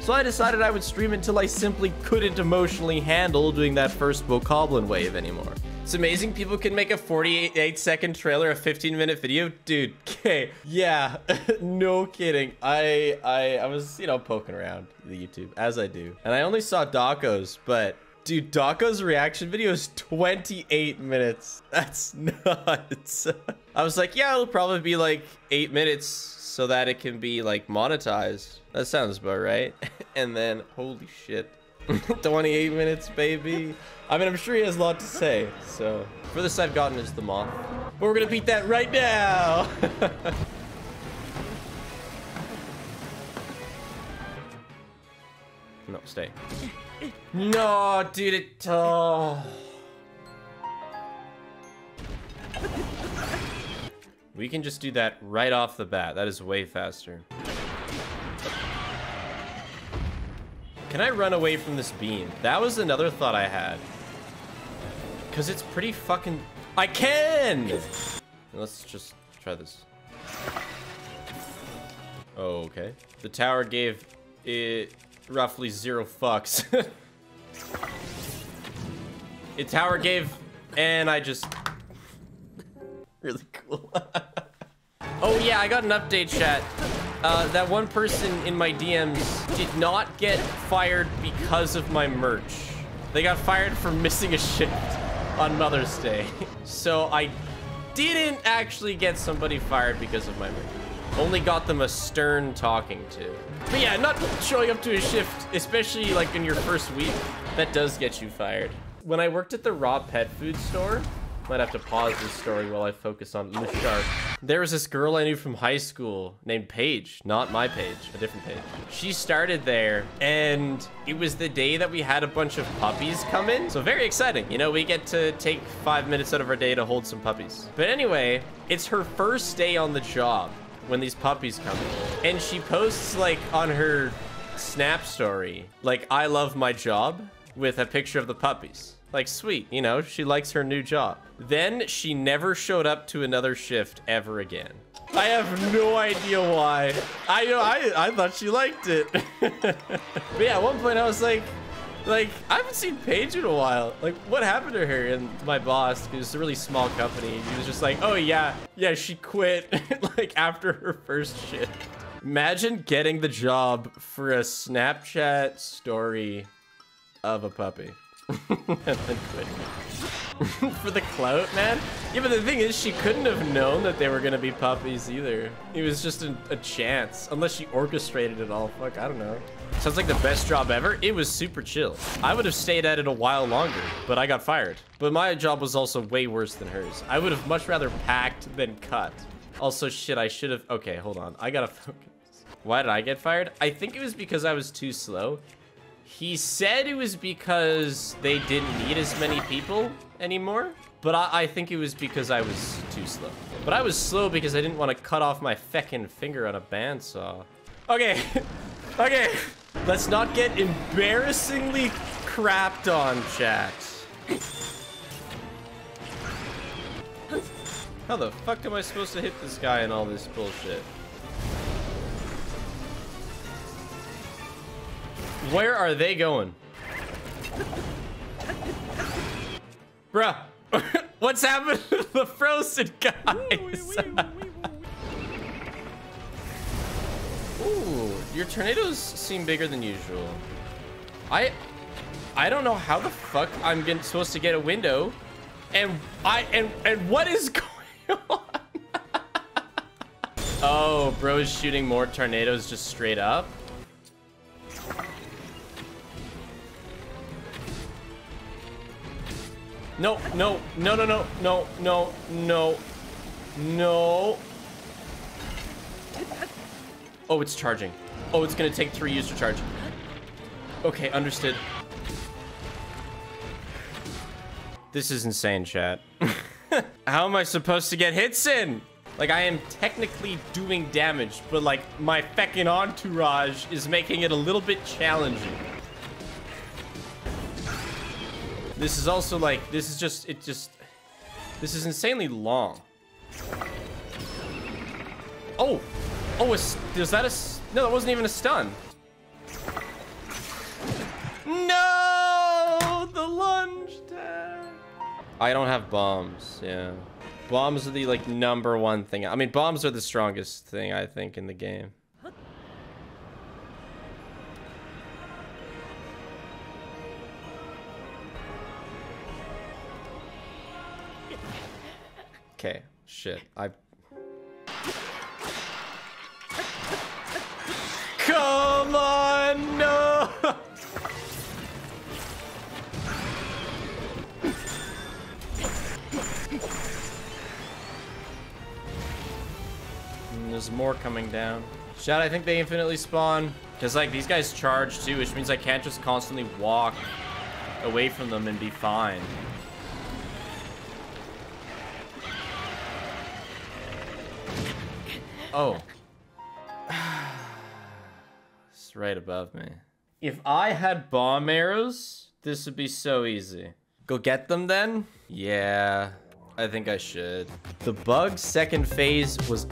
So I decided I would stream until I simply couldn't emotionally handle doing that first Bokoblin wave anymore. It's amazing people can make a 48 second trailer, a 15 minute video. Dude, okay, yeah, no kidding. I, I, I was, you know, poking around the YouTube, as I do. And I only saw Dako's, but Dude, Dako's reaction video is 28 minutes. That's nuts. I was like, yeah, it'll probably be like 8 minutes so that it can be like monetized. That sounds about right. and then, holy shit. 28 minutes, baby. I mean, I'm sure he has a lot to say. So, furthest I've gotten is the moth. But we're gonna beat that right now. no, stay. No, dude, it. Oh. We can just do that right off the bat. That is way faster. Can I run away from this beam? That was another thought I had. Because it's pretty fucking... I can! Let's just try this. Oh, okay. The tower gave it roughly zero fucks. it tower gave... And I just... really cool. oh yeah, I got an update chat. Uh, that one person in my DMs did not get fired because of my merch. They got fired for missing a shift on Mother's Day. so I didn't actually get somebody fired because of my merch. Only got them a stern talking to. But yeah, not showing up to a shift, especially like in your first week, that does get you fired. When I worked at the raw pet food store, might have to pause this story while I focus on the shark. There was this girl I knew from high school named Paige, not my Paige, a different Paige. She started there and it was the day that we had a bunch of puppies come in. So very exciting. You know, we get to take five minutes out of our day to hold some puppies. But anyway, it's her first day on the job when these puppies come. And she posts like on her snap story, like, I love my job with a picture of the puppies. Like, sweet, you know, she likes her new job. Then she never showed up to another shift ever again. I have no idea why. I know, I, I thought she liked it. but yeah, at one point I was like, like, I haven't seen Paige in a while. Like, what happened to her? And my boss, who's a really small company, he was just like, oh yeah, yeah, she quit, like, after her first shift. Imagine getting the job for a Snapchat story of a puppy. and then quitting. For the clout, man? Yeah, but the thing is, she couldn't have known that they were gonna be puppies either. It was just a, a chance. Unless she orchestrated it all. Fuck, I don't know. Sounds like the best job ever. It was super chill. I would have stayed at it a while longer, but I got fired. But my job was also way worse than hers. I would have much rather packed than cut. Also, shit, I should have... Okay, hold on. I gotta focus. Why did I get fired? I think it was because I was too slow. He said it was because they didn't need as many people anymore, but I, I, think it was because I was too slow. But I was slow because I didn't want to cut off my feckin' finger on a bandsaw. Okay, okay, let's not get embarrassingly crapped on, chat. How the fuck am I supposed to hit this guy and all this bullshit? Where are they going? Bruh, what's happened to the frozen guys? Ooh, your tornadoes seem bigger than usual. I, I don't know how the fuck I'm getting, supposed to get a window, and I and and what is going on? oh, bro is shooting more tornadoes just straight up. No, no, no, no, no, no, no, no, no. Oh, it's charging. Oh, it's gonna take three use to charge. Okay, understood. This is insane, chat. How am I supposed to get hits in? Like, I am technically doing damage, but like, my feckin' entourage is making it a little bit challenging. This is also like, this is just, it just, this is insanely long. Oh, oh, is, is that a, no, that wasn't even a stun. No, the lunge tag. I don't have bombs, yeah. Bombs are the like number one thing. I mean, bombs are the strongest thing I think in the game. Okay, shit. I. there's more coming down. Shot, I think they infinitely spawn. Because, like, these guys charge, too, which means I can't just constantly walk away from them and be fine. Oh. it's right above me. If I had bomb arrows, this would be so easy. Go get them then? Yeah, I think I should. The bug's second phase was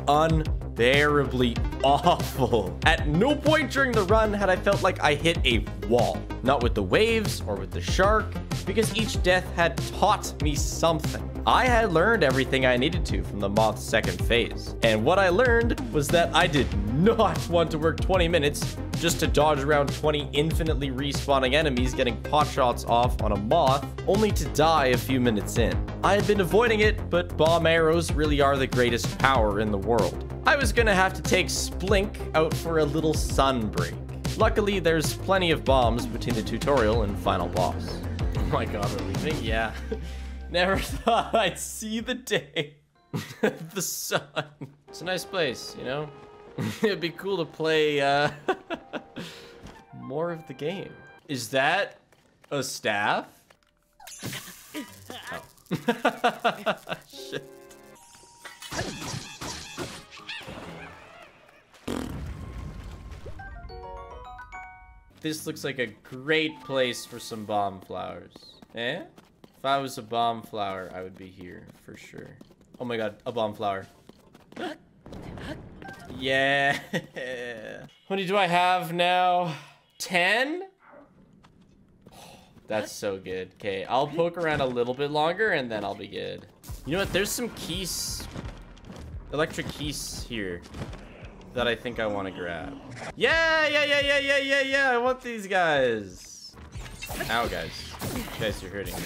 unbearably awful. At no point during the run had I felt like I hit a wall. Not with the waves or with the shark, because each death had taught me something. I had learned everything I needed to from the Moth's second phase. And what I learned was that I did not want to work 20 minutes just to dodge around 20 infinitely respawning enemies getting pot shots off on a Moth, only to die a few minutes in. I had been avoiding it, but bomb arrows really are the greatest power in the world. I was gonna have to take Splink out for a little sun break. Luckily, there's plenty of bombs between the tutorial and final boss. Oh my god, we're leaving? Yeah. Never thought I'd see the day. the sun. It's a nice place, you know? It'd be cool to play uh, more of the game. Is that a staff? Oh. Shit. This looks like a great place for some bomb flowers. Eh? If I was a bomb flower, I would be here for sure. Oh my god, a bomb flower. Yeah. How many do I have now? 10? That's so good. Okay, I'll poke around a little bit longer and then I'll be good. You know what? There's some keys, electric keys here that I think I want to grab. Yeah, yeah, yeah, yeah, yeah, yeah, yeah. I want these guys. Ow, guys. guys, You guys are hurting me.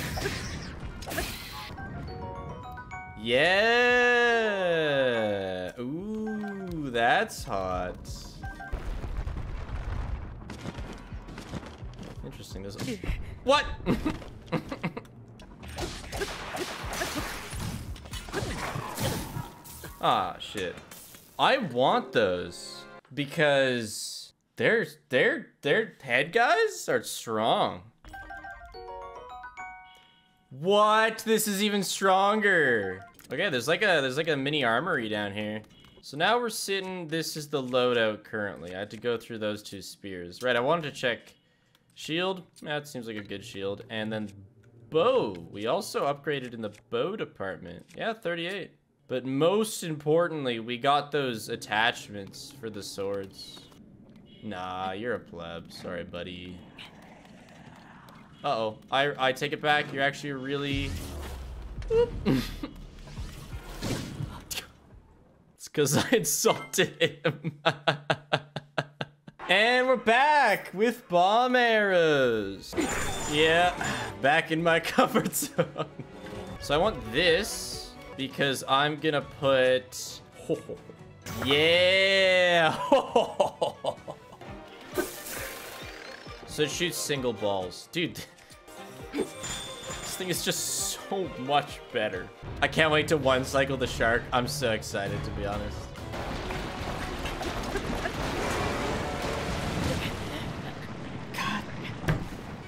Yeah. Ooh, that's hot. Interesting. There's a... What? ah, shit. I want those because their their their head guys are strong. What? This is even stronger. Okay, there's like a there's like a mini armory down here. So now we're sitting, this is the loadout currently. I had to go through those two spears. Right, I wanted to check shield. That seems like a good shield. And then bow. We also upgraded in the bow department. Yeah, 38. But most importantly, we got those attachments for the swords. Nah, you're a pleb. Sorry, buddy. Uh-oh. I, I take it back. You're actually really... it's because I insulted him. and we're back with bomb arrows. Yeah, back in my comfort zone. So I want this because I'm gonna put... Yeah! So it shoots single balls. Dude, this thing is just so much better. I can't wait to one cycle the shark. I'm so excited, to be honest. God.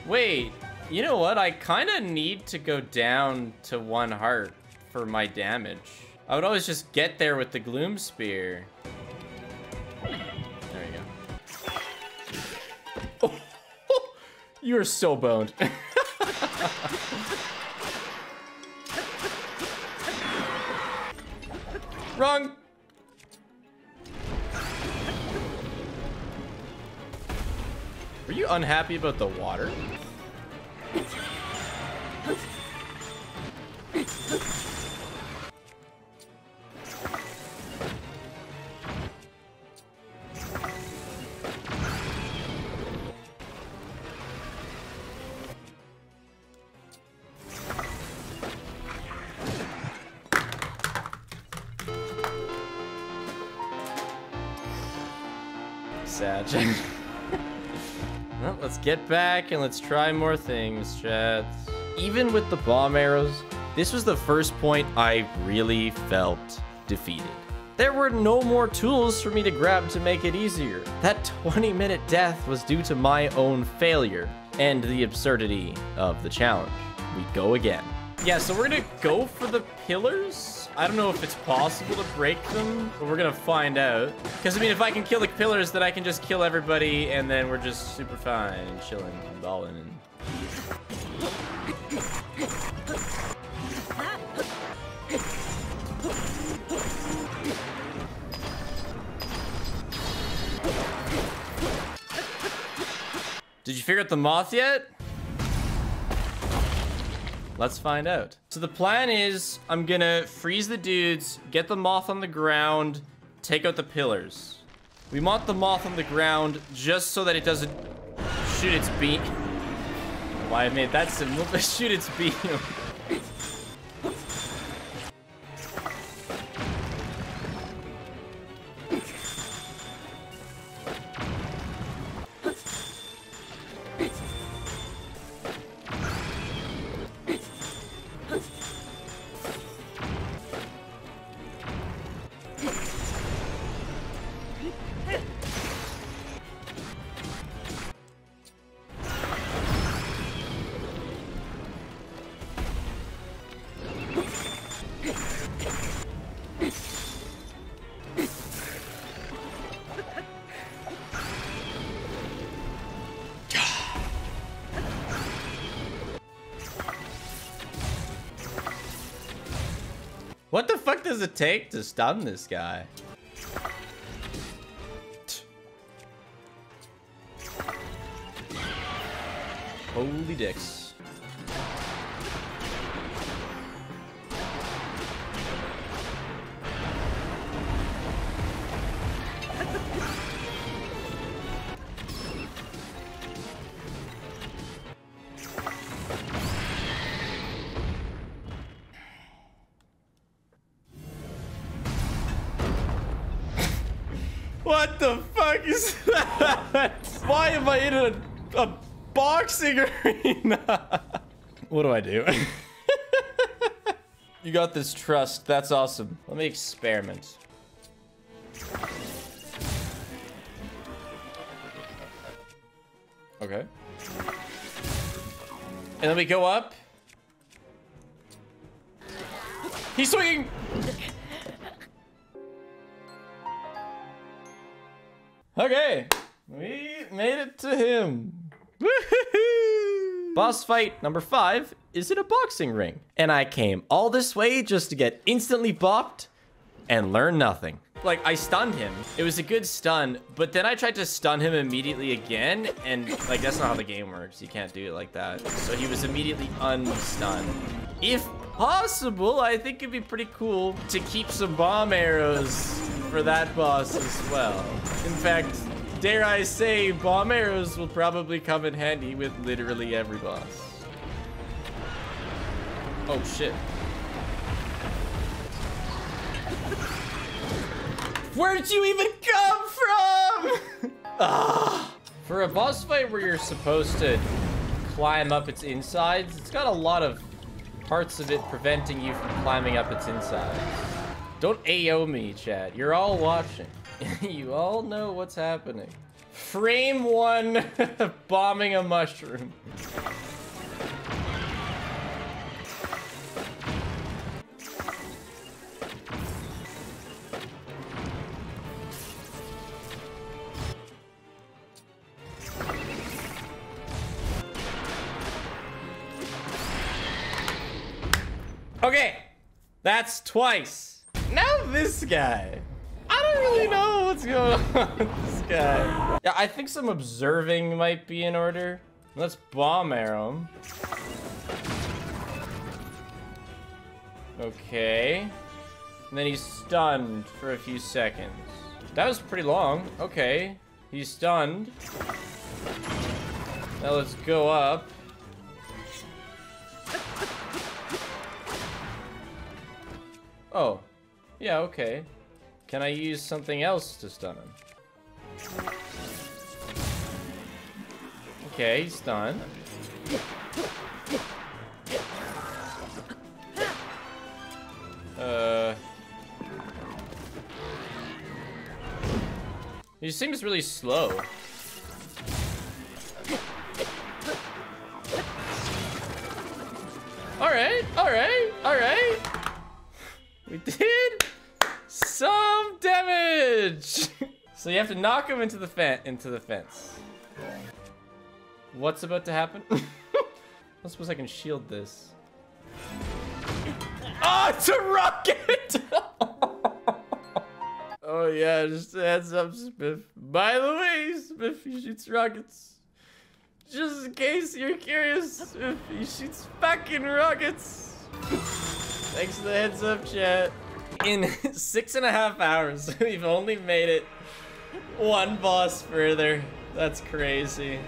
Wait, you know what? I kind of need to go down to one heart for my damage. I would always just get there with the Gloom Spear. You are so boned. Wrong. Were you unhappy about the water? get back and let's try more things, chat. Even with the bomb arrows, this was the first point I really felt defeated. There were no more tools for me to grab to make it easier. That 20 minute death was due to my own failure and the absurdity of the challenge. We go again. Yeah, so we're gonna go for the pillars. I don't know if it's possible to break them, but we're gonna find out. Because, I mean, if I can kill the pillars, then I can just kill everybody, and then we're just super fine and chilling and balling. And... Did you figure out the moth yet? Let's find out. So the plan is I'm gonna freeze the dudes, get the moth on the ground, take out the pillars. We want the moth on the ground just so that it doesn't shoot its beam. Why I made that symbol, but shoot its beam. does it take to stun this guy? I do? you got this trust. That's awesome. Let me experiment. Okay. And then we go up. He's swinging! Okay, we made it to him. Boss fight number five is in a boxing ring. And I came all this way just to get instantly bopped and learn nothing. like, I stunned him. It was a good stun, but then I tried to stun him immediately again, and, like, that's not how the game works. You can't do it like that. So he was immediately unstunned. If possible, I think it'd be pretty cool to keep some bomb arrows for that boss as well. In fact, dare I say, bomb arrows will probably come in handy with literally every boss. Oh, shit. Where'd you even come from? ah. For a boss fight where you're supposed to climb up its insides, it's got a lot of parts of it preventing you from climbing up its insides. Don't AO me, chat. You're all watching. you all know what's happening. Frame one, bombing a mushroom. Okay, that's twice. Now this guy. I don't really know what's going on with this guy. Yeah, I think some observing might be in order. Let's bomb arrow him. Okay. And then he's stunned for a few seconds. That was pretty long. Okay. He's stunned. Now let's go up. Oh. Yeah, okay. Can I use something else to stun him? Okay, he's stunned. Uh... He seems really slow. Alright, alright, alright. We did some damage. so you have to knock him into the fence. Into the fence. What's about to happen? I suppose I can shield this. Oh, it's a rocket! oh yeah, just heads up, Spiff. By the way, Spiff, he shoots rockets. Just in case you're curious, Spiff, he shoots fucking rockets. Thanks for the heads up, chat. In six and a half hours, we've only made it one boss further. That's crazy.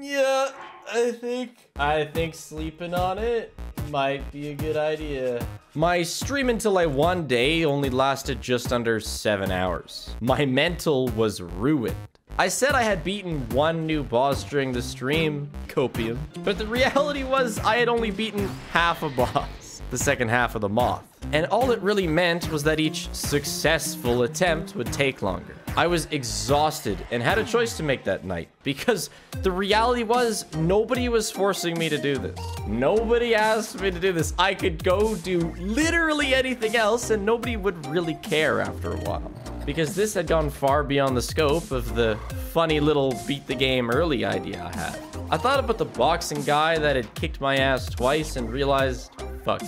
Yeah, I think I think sleeping on it might be a good idea. My stream until I won day only lasted just under seven hours. My mental was ruined. I said I had beaten one new boss during the stream, Copium, but the reality was I had only beaten half a boss, the second half of the Moth. And all it really meant was that each successful attempt would take longer. I was exhausted and had a choice to make that night because the reality was nobody was forcing me to do this. Nobody asked me to do this. I could go do literally anything else and nobody would really care after a while because this had gone far beyond the scope of the funny little beat the game early idea I had. I thought about the boxing guy that had kicked my ass twice and realized, fuck.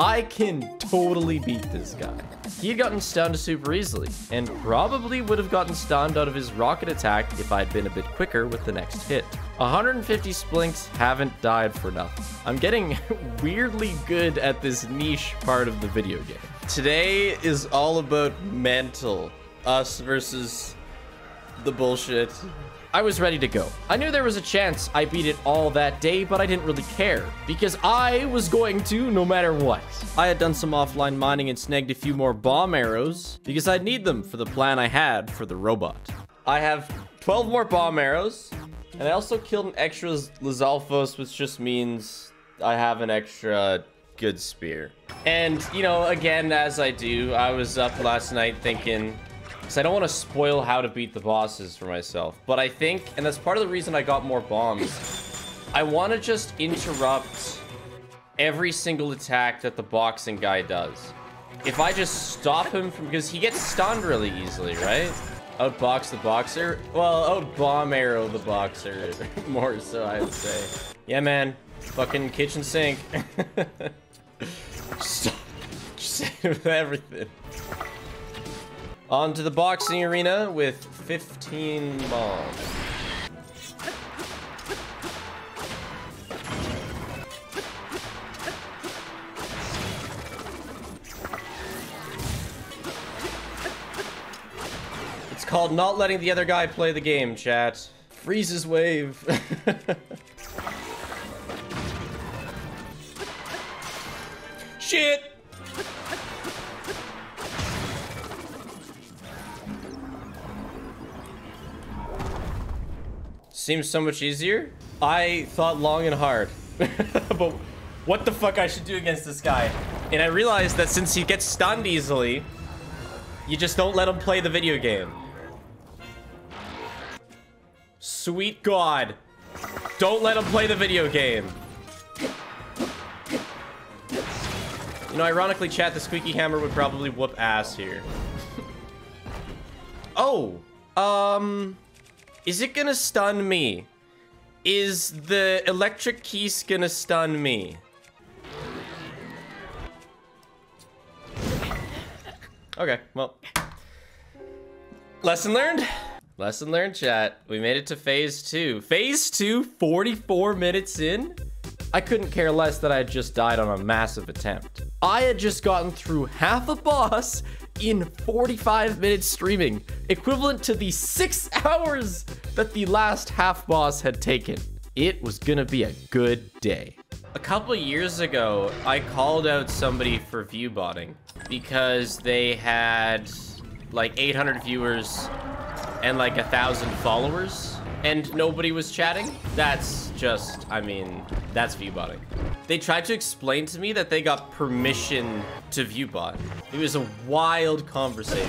I can totally beat this guy. He had gotten stunned super easily, and probably would have gotten stunned out of his rocket attack if I'd been a bit quicker with the next hit. 150 splinks haven't died for nothing. I'm getting weirdly good at this niche part of the video game. Today is all about mental. Us versus the bullshit. I was ready to go. I knew there was a chance I beat it all that day, but I didn't really care because I was going to no matter what. I had done some offline mining and snagged a few more bomb arrows because I'd need them for the plan I had for the robot. I have 12 more bomb arrows and I also killed an extra Lizalfos, which just means I have an extra good spear. And, you know, again, as I do, I was up last night thinking, because I don't want to spoil how to beat the bosses for myself. But I think, and that's part of the reason I got more bombs, I want to just interrupt every single attack that the boxing guy does. If I just stop him from, because he gets stunned really easily, right? Outbox the boxer? Well, out bomb arrow the boxer, more so I would say. Yeah, man, fucking kitchen sink. Stop. with everything. On to the boxing arena with 15 bombs. It's called not letting the other guy play the game, chat. Freezes wave. Shit! Seems so much easier. I thought long and hard about what the fuck I should do against this guy. And I realized that since he gets stunned easily, you just don't let him play the video game. Sweet God. Don't let him play the video game. You know, ironically, chat, the squeaky hammer would probably whoop ass here. oh, um, is it gonna stun me? Is the electric keys gonna stun me? Okay, well. Lesson learned? Lesson learned, chat. We made it to phase two. Phase two, 44 minutes in? I couldn't care less that I had just died on a massive attempt. I had just gotten through half a boss in 45 minutes streaming, equivalent to the six hours that the last half boss had taken. It was gonna be a good day. A couple years ago, I called out somebody for view botting because they had like 800 viewers and like a thousand followers and nobody was chatting. That's just, I mean, that's viewbotting. They tried to explain to me that they got permission to viewbot. It was a wild conversation.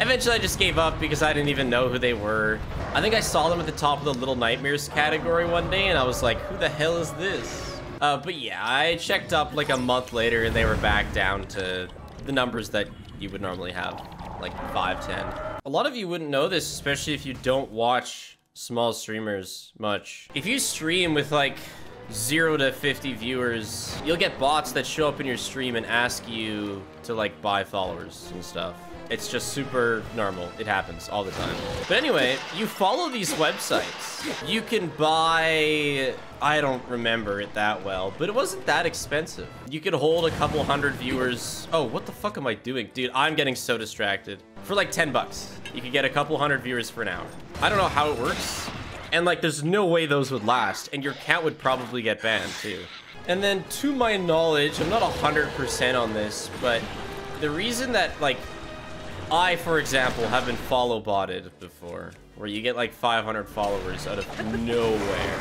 Eventually I just gave up because I didn't even know who they were. I think I saw them at the top of the Little Nightmares category one day and I was like, who the hell is this? Uh, but yeah, I checked up like a month later and they were back down to the numbers that you would normally have, like 5, 10. A lot of you wouldn't know this, especially if you don't watch small streamers much. If you stream with like 0 to 50 viewers, you'll get bots that show up in your stream and ask you to like buy followers and stuff. It's just super normal. It happens all the time. But anyway, you follow these websites. You can buy... I don't remember it that well, but it wasn't that expensive. You could hold a couple hundred viewers. Oh, what the fuck am I doing? Dude, I'm getting so distracted. For like 10 bucks, you could get a couple hundred viewers for an hour. I don't know how it works. And like, there's no way those would last. And your account would probably get banned too. And then to my knowledge, I'm not 100% on this, but the reason that like I, for example, have been follow botted before, where you get like 500 followers out of nowhere.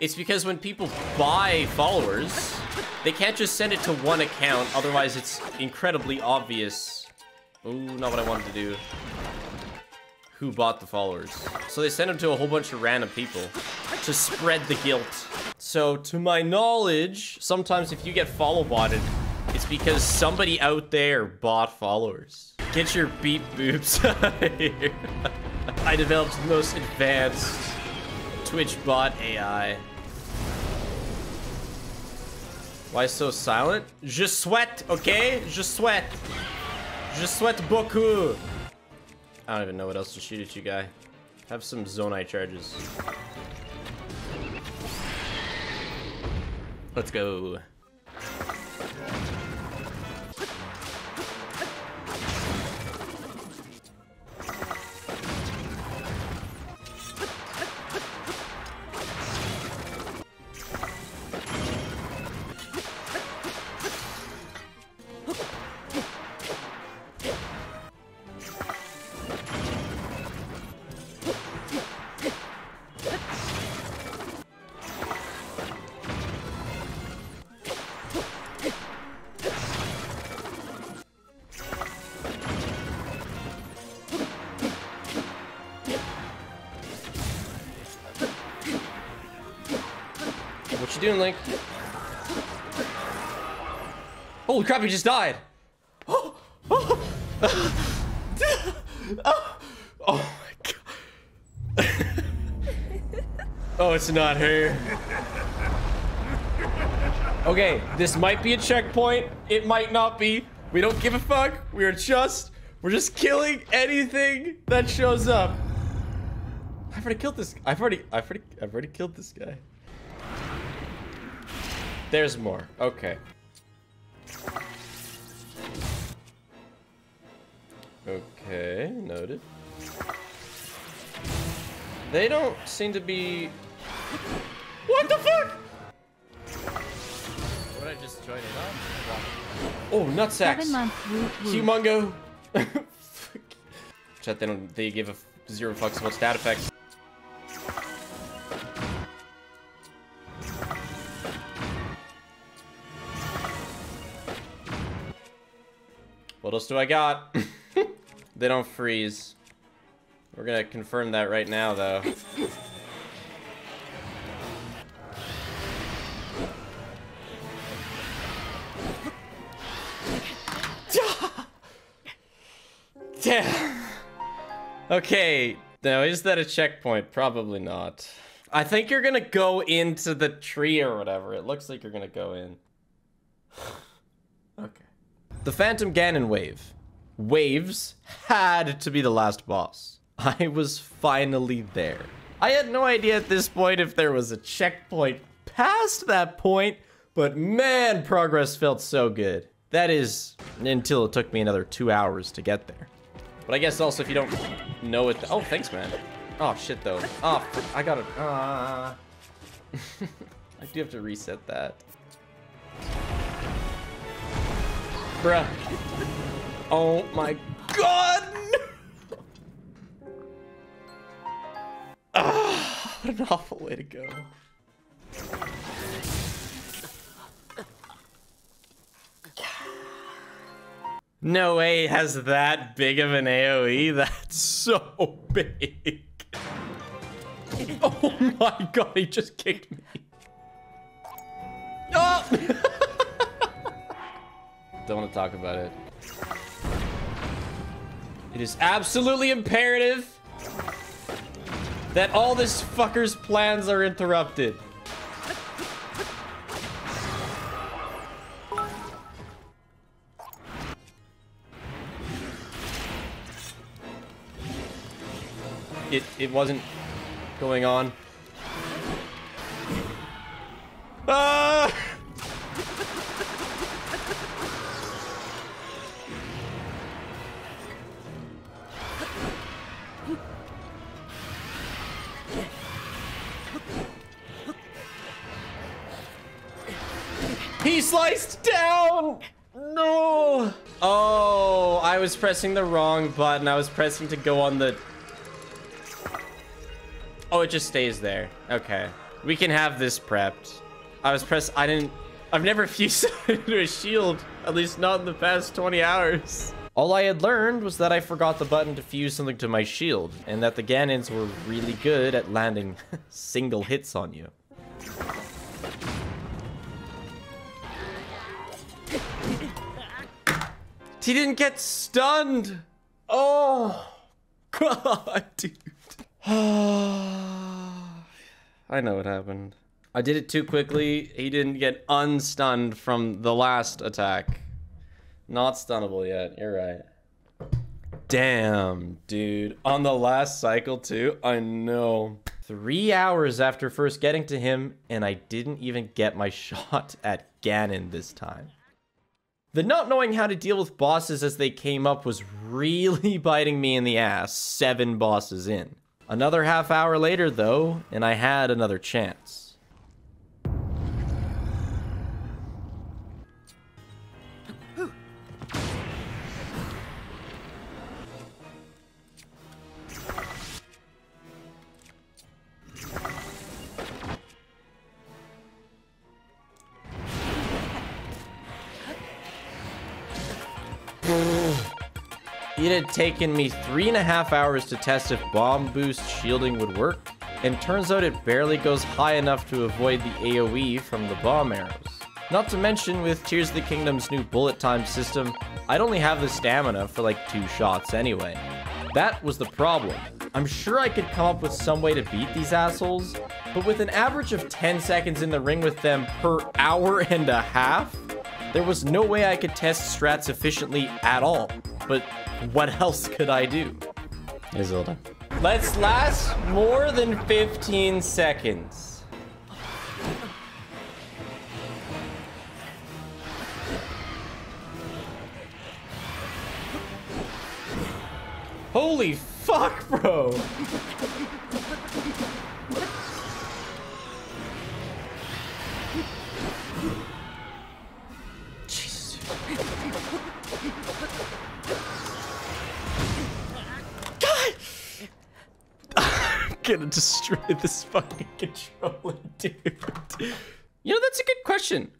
It's because when people buy followers, they can't just send it to one account, otherwise it's incredibly obvious. Ooh, not what I wanted to do. Who bought the followers. So they send them to a whole bunch of random people to spread the guilt. So to my knowledge, sometimes if you get follow botted, it's because somebody out there bought followers. Get your boobs here. I developed the most advanced Twitch bot AI. Why so silent? Je sweat, okay? Je sweat. Je sweat beaucoup. I don't even know what else to shoot at you, guy. Have some Zonai charges. Let's go. Crap, he just died! Oh, oh, oh, oh my god. oh, it's not her. Okay, this might be a checkpoint. It might not be. We don't give a fuck. We are just, we're just killing anything that shows up. I've already killed this. I've already, I've already, I've already killed this guy. There's more. Okay. Okay, noted. They don't seem to be... What the fuck? What did I just join in on? Oh, nutsacks. Seven months woo woo. Humongo. Chat, they don't, they give a f- zero fucks about stat effects. What else do I got? they don't freeze. We're gonna confirm that right now, though. Damn. Okay. Now, is that a checkpoint? Probably not. I think you're gonna go into the tree or whatever. It looks like you're gonna go in. okay. The Phantom Ganon wave. Waves had to be the last boss. I was finally there. I had no idea at this point if there was a checkpoint past that point, but man, progress felt so good. That is, until it took me another two hours to get there. But I guess also if you don't know it. Oh, thanks, man. Oh, shit, though. Oh, I gotta. Uh... I do have to reset that. Bruh. Oh my god! Ah, what an awful way to go. No way it has that big of an AoE. That's so big. Oh my god, he just kicked me. Oh! Don't want to talk about it. It is absolutely imperative that all this fucker's plans are interrupted. It it wasn't going on. Ah! Down! No! Oh, I was pressing the wrong button. I was pressing to go on the... Oh, it just stays there. Okay. We can have this prepped. I was press... I didn't... I've never fused into a shield. At least not in the past 20 hours. All I had learned was that I forgot the button to fuse something to my shield, and that the Ganons were really good at landing single hits on you. He didn't get stunned. Oh, God, dude. I know what happened. I did it too quickly. He didn't get unstunned from the last attack. Not stunnable yet. You're right. Damn, dude. On the last cycle, too? I know. Three hours after first getting to him, and I didn't even get my shot at Ganon this time. The not knowing how to deal with bosses as they came up was really biting me in the ass seven bosses in. Another half hour later, though, and I had another chance. Taken me three and a half hours to test if bomb boost shielding would work, and turns out it barely goes high enough to avoid the AoE from the bomb arrows. Not to mention, with Tears of the Kingdom's new bullet time system, I'd only have the stamina for like two shots anyway. That was the problem. I'm sure I could come up with some way to beat these assholes, but with an average of 10 seconds in the ring with them per hour and a half, There was no way I could test strats efficiently at all. But what else could I do? Hey, Zelda. Let's last more than 15 seconds. Holy fuck, bro! Gonna destroy this fucking controller, dude. You know, that's a good question.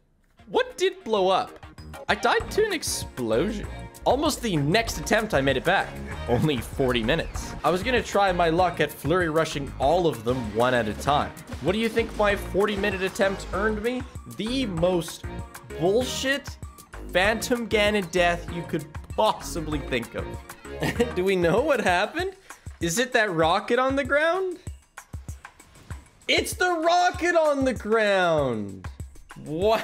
What did blow up? I died to an explosion. Almost the next attempt, I made it back. Only 40 minutes. I was gonna try my luck at flurry rushing all of them one at a time. What do you think my 40 minute attempt earned me? The most bullshit Phantom Ganon death you could possibly think of. do we know what happened? Is it that rocket on the ground? It's the rocket on the ground! Wow!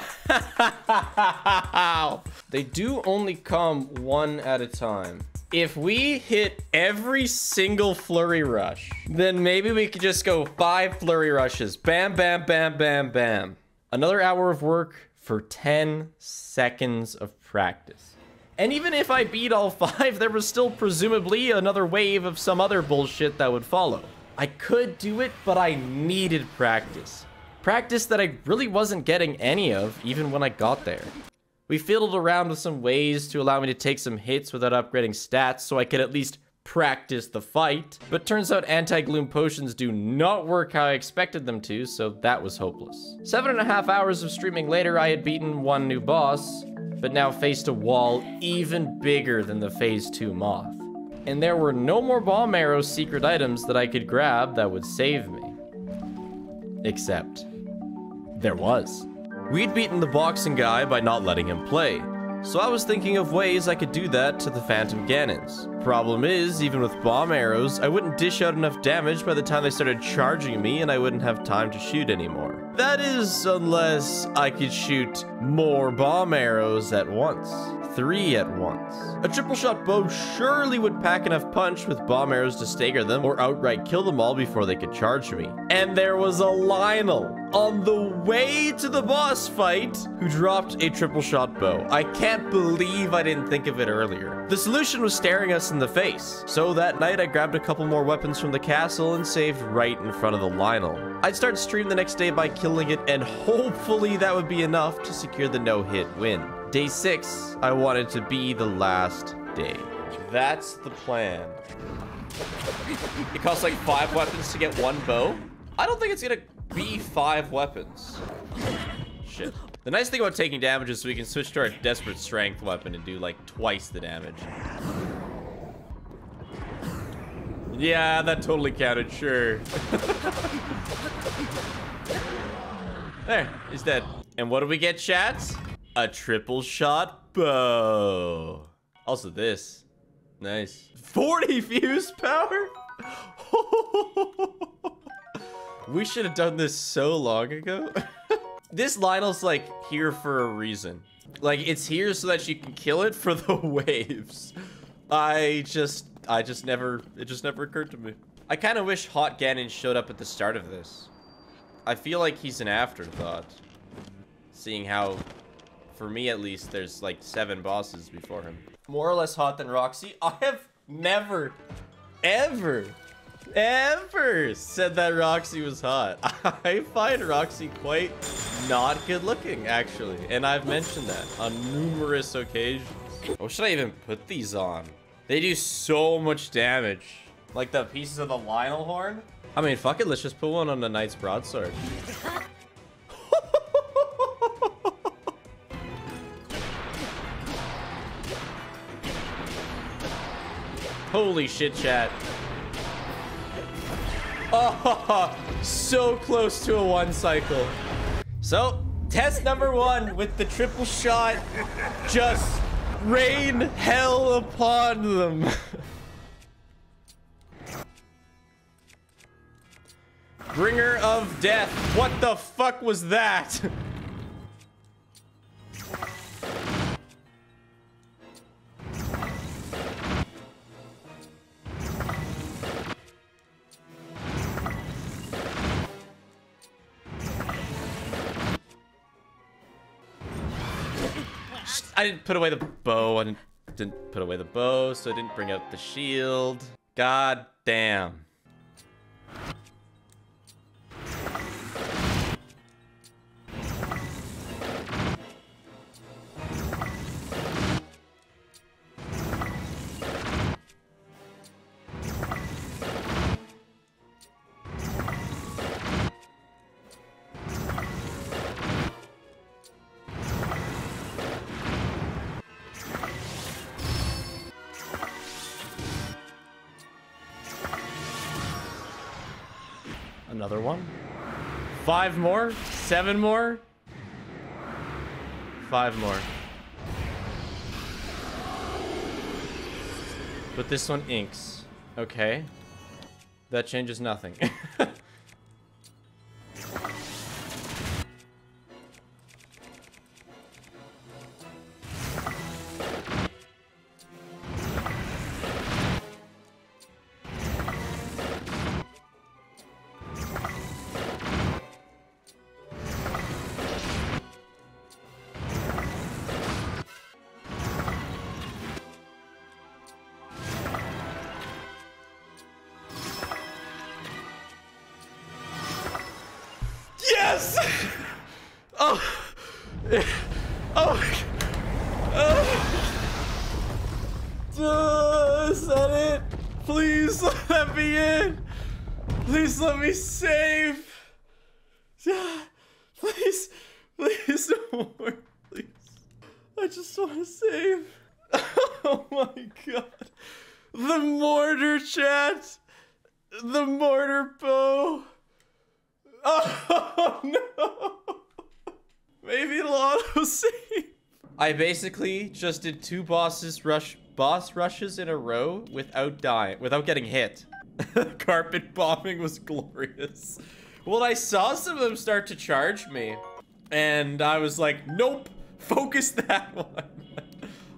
They do only come one at a time. If we hit every single flurry rush, then maybe we could just go five flurry rushes. Bam, bam, bam, bam, bam. Another hour of work for 10 seconds of practice. And even if I beat all five, there was still presumably another wave of some other bullshit that would follow. I could do it, but I needed practice. Practice that I really wasn't getting any of, even when I got there. We fiddled around with some ways to allow me to take some hits without upgrading stats so I could at least practice the fight. But turns out anti-gloom potions do not work how I expected them to, so that was hopeless. Seven and a half hours of streaming later, I had beaten one new boss, but now faced a wall even bigger than the Phase 2 Moth. And there were no more bomb arrow secret items that I could grab that would save me. Except, there was. We'd beaten the boxing guy by not letting him play, so I was thinking of ways I could do that to the Phantom Ganons. Problem is, even with bomb arrows, I wouldn't dish out enough damage by the time they started charging me and I wouldn't have time to shoot anymore. That is, unless I could shoot more bomb arrows at once. Three at once. A triple shot bow surely would pack enough punch with bomb arrows to stagger them or outright kill them all before they could charge me. And there was a Lynel on the way to the boss fight who dropped a triple shot bow. I can't believe I didn't think of it earlier. The solution was staring us in the face. So that night I grabbed a couple more weapons from the castle and saved right in front of the Lynel. I'd start stream the next day by killing it and hopefully that would be enough to secure the no-hit win. Day six, I wanted to be the last day. That's the plan. It costs like five weapons to get one bow. I don't think it's gonna be five weapons. Shit. The nice thing about taking damage is we can switch to our desperate strength weapon and do like twice the damage. Yeah, that totally counted, sure. there, he's dead. And what do we get, chats? A triple shot bow. Also this. Nice. 40 fuse power? we should have done this so long ago. this Lynel's like here for a reason. Like it's here so that you can kill it for the waves. I just, I just never, it just never occurred to me. I kind of wish Hot Ganon showed up at the start of this. I feel like he's an afterthought. Seeing how, for me at least, there's like seven bosses before him. More or less hot than Roxy. I have never, ever, ever said that Roxy was hot. I find Roxy quite not good looking, actually. And I've mentioned that on numerous occasions. What should I even put these on? They do so much damage. Like the pieces of the Lynel horn? I mean, fuck it, let's just put one on the Knight's Broadsword. Holy shit, chat. Oh, so close to a one cycle. So, test number one with the triple shot. Just rain hell upon them. Bringer of death. What the fuck was that? I didn't put away the bow. I didn't, didn't put away the bow, so I didn't bring out the shield. God damn. Five more? Seven more? Five more. But this one inks. Okay. That changes nothing. Is that it? Please let me in! Please let me save! Please, please, no more, please. I just want to save. Oh my god. The mortar chat! The mortar bow! Oh no! Maybe auto save. I basically just did two bosses rush boss rushes in a row without dying, without getting hit. Carpet bombing was glorious. Well, I saw some of them start to charge me, and I was like, nope, focus that one.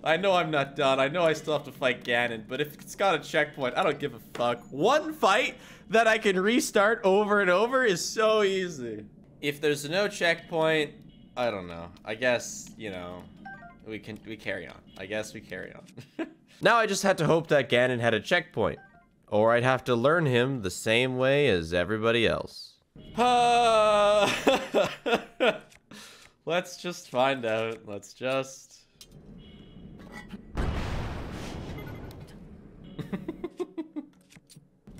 I know I'm not done. I know I still have to fight Ganon, but if it's got a checkpoint, I don't give a fuck. One fight that I can restart over and over is so easy. If there's no checkpoint, I don't know. I guess, you know, we can we carry on. I guess we carry on. now I just had to hope that Ganon had a checkpoint. Or I'd have to learn him the same way as everybody else. Let's just find out. Let's just...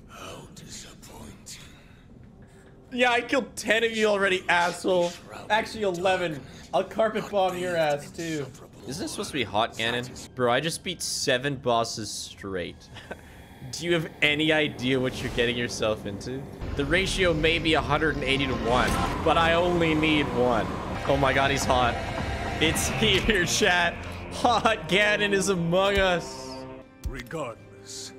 How disappointing. Yeah, I killed 10 of you already, asshole. Actually, 11. I'll carpet bomb your ass, too. Isn't this supposed to be hot, Ganon? Bro, I just beat seven bosses straight. Do you have any idea what you're getting yourself into? The ratio may be 180 to 1, but I only need one. Oh my god, he's hot. It's here, chat. Hot Ganon is among us. Regardless,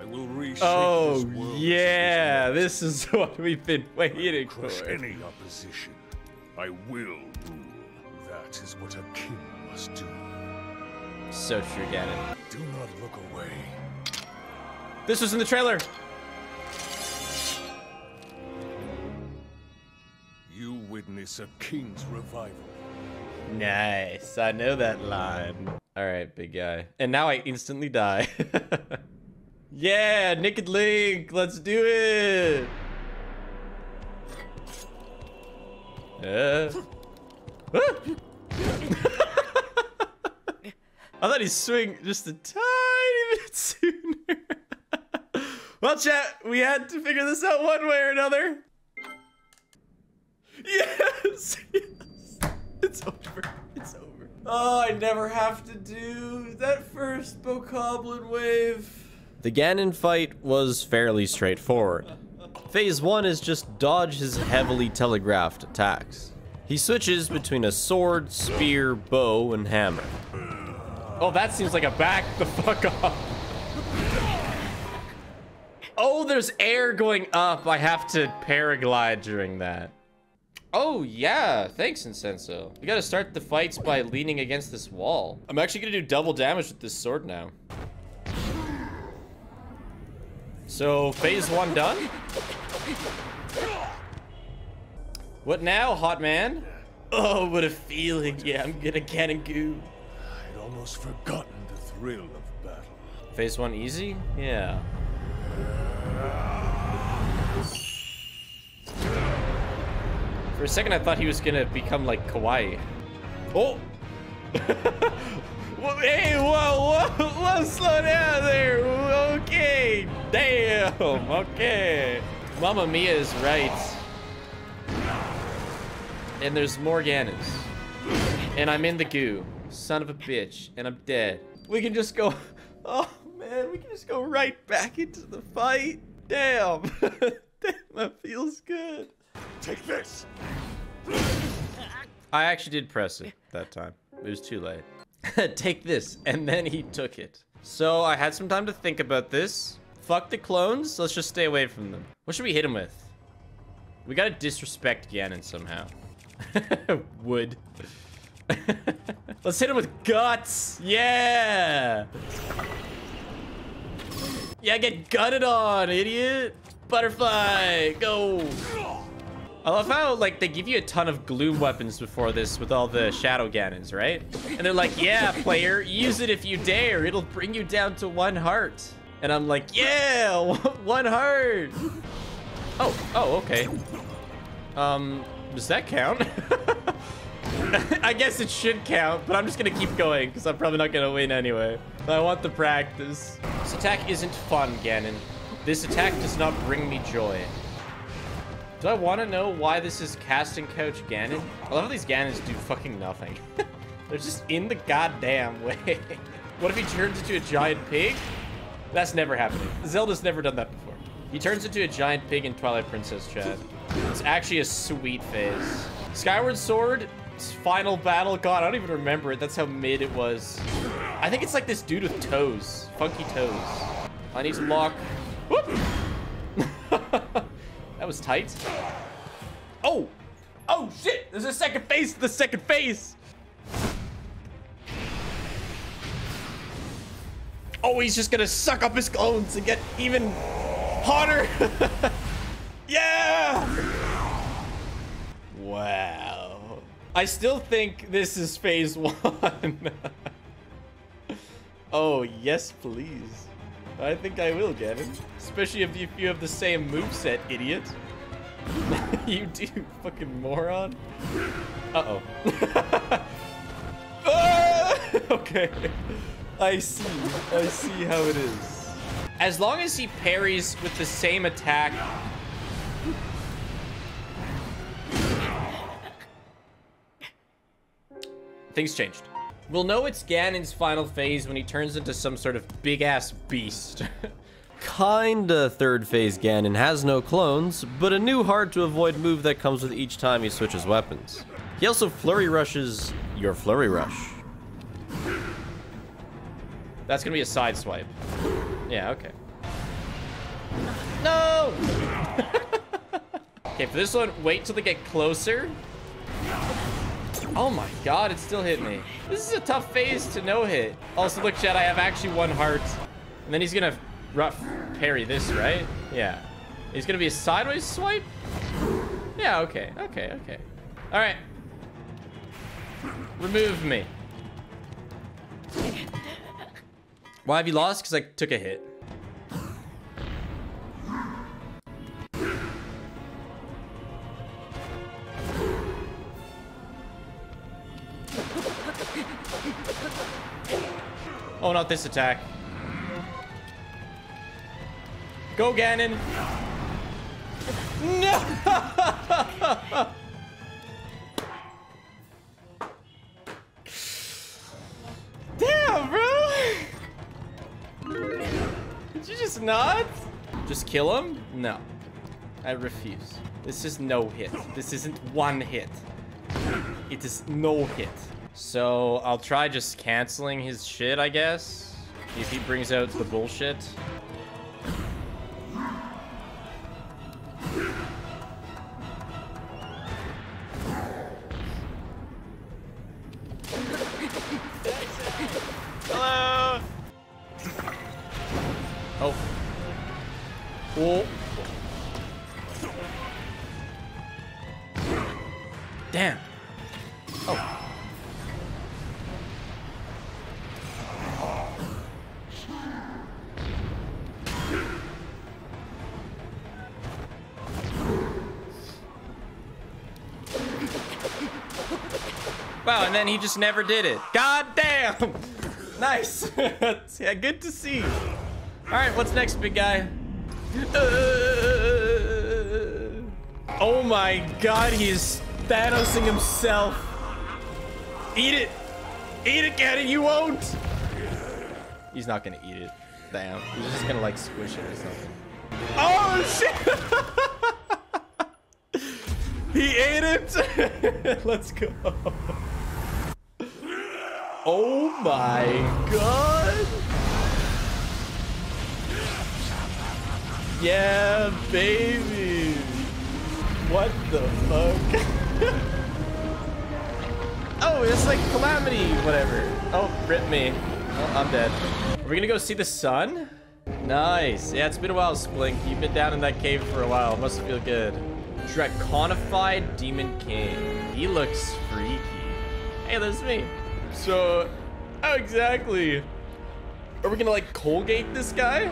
I will reshape Oh, this world yeah. This is what we've been waiting for. Any opposition. I will rule. That is what a king must do. So true, Ganon. Do not look away. This was in the trailer. You witness a king's revival. Nice. I know that line. All right, big guy. And now I instantly die. yeah, Naked Link. Let's do it. Uh. Ah. I thought he'd swing just a tiny bit sooner. well, chat, we had to figure this out one way or another. Yes, yes. It's over. It's over. Oh, I never have to do that first Bokoblin wave. The Ganon fight was fairly straightforward. Phase 1 is just dodge his heavily telegraphed attacks. He switches between a sword, spear, bow, and hammer. Oh, that seems like a back the fuck off. Oh, there's air going up. I have to paraglide during that. Oh, yeah. Thanks, Incenso. We gotta start the fights by leaning against this wall. I'm actually gonna do double damage with this sword now. So, phase one done? What now, hot man? Oh, what a feeling. Yeah, I'm gonna cannon goo. I'd almost forgotten the thrill of battle. Phase one easy? Yeah. For a second, I thought he was gonna become like Kawaii. Oh! Whoa, hey, whoa, whoa, whoa, slow down there. Okay, damn, okay. Mamma Mia is right. And there's more Ganons. And I'm in the goo. Son of a bitch. And I'm dead. We can just go... Oh, man. We can just go right back into the fight. Damn. Damn, that feels good. Take this! I actually did press it that time. It was too late. Take this. And then he took it. So I had some time to think about this. Fuck the clones. Let's just stay away from them. What should we hit him with? We gotta disrespect Ganon somehow. Wood. Let's hit him with guts. Yeah. Yeah, get gutted on, idiot. Butterfly, go. I love how, like, they give you a ton of gloom weapons before this with all the Shadow Ganons, right? And they're like, yeah, player, use it if you dare. It'll bring you down to one heart. And I'm like, yeah, one heart. Oh, oh, okay. Um, does that count? I guess it should count, but I'm just gonna keep going because I'm probably not gonna win anyway. But I want the practice. This attack isn't fun, Ganon. This attack does not bring me joy. Do I want to know why this is casting couch Ganon? I love how these Ganons do fucking nothing. They're just in the goddamn way. what if he turns into a giant pig? That's never happening. Zelda's never done that before. He turns into a giant pig in Twilight Princess, Chad. It's actually a sweet phase. Skyward Sword, final battle. God, I don't even remember it. That's how mid it was. I think it's like this dude with toes. Funky toes. I need to lock. Whoop! that was tight. Oh! Oh, shit! There's a second phase the second phase! Oh, he's just gonna suck up his clones and get even hotter. yeah! Wow. I still think this is phase one. oh, yes, please. I think I will get it. Especially if you, have the same moveset, idiot. you do, fucking moron. Uh-oh. ah! okay. I see. I see how it is. As long as he parries with the same attack... Things changed. We'll know it's Ganon's final phase when he turns into some sort of big-ass beast. Kinda third phase Ganon has no clones, but a new hard-to-avoid move that comes with each time he switches weapons. He also flurry rushes your flurry rush. That's gonna be a side swipe. Yeah, okay. No! okay, for this one, wait till they get closer. Oh my god, it still hit me. This is a tough phase to no hit. Also, look, Chad, I have actually one heart. And then he's gonna rough parry this, right? Yeah. He's gonna be a sideways swipe? Yeah, okay, okay, okay. All right. Remove me. Why have you lost? Because I took a hit. Oh, not this attack. Go, Ganon. No! Damn, bro! Did you just not? Just kill him? No. I refuse. This is no hit. This isn't one hit. It is no hit. So I'll try just canceling his shit, I guess. If he brings out the bullshit. Then he just never did it. God damn! Nice. yeah, good to see. All right, what's next, big guy? Uh, oh my god, he's Thanosing himself. Eat it. Eat it, Ganon, you won't. He's not gonna eat it. Damn. He's just gonna like squish it or something. Oh shit! he ate it! Let's go. Oh my god. Yeah, baby. What the fuck? oh, it's like Calamity, whatever. Oh, rip me. Oh, I'm dead. Are we gonna go see the sun? Nice. Yeah, it's been a while, Splink. You've been down in that cave for a while. Must feel good. Draconified Demon King. He looks freaky. Hey, that's me. So, how exactly? Are we gonna like Colgate this guy?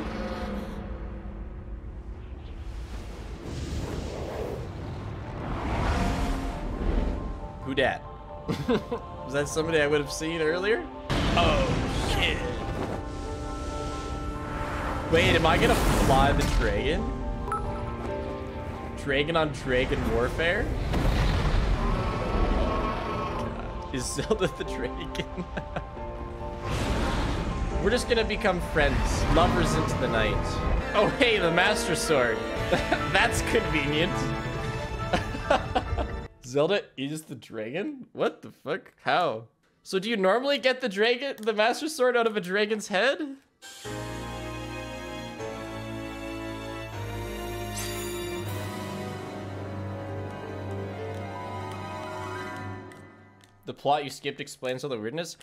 Who dat? Was that somebody I would have seen earlier? Oh, shit. Wait, am I gonna fly the dragon? Dragon on dragon warfare? Is Zelda the dragon? We're just gonna become friends, lovers into the night. Oh, hey, the Master Sword. That's convenient. Zelda is the dragon? What the fuck? How? So do you normally get the dragon, the Master Sword out of a dragon's head? The plot you skipped explains all the weirdness.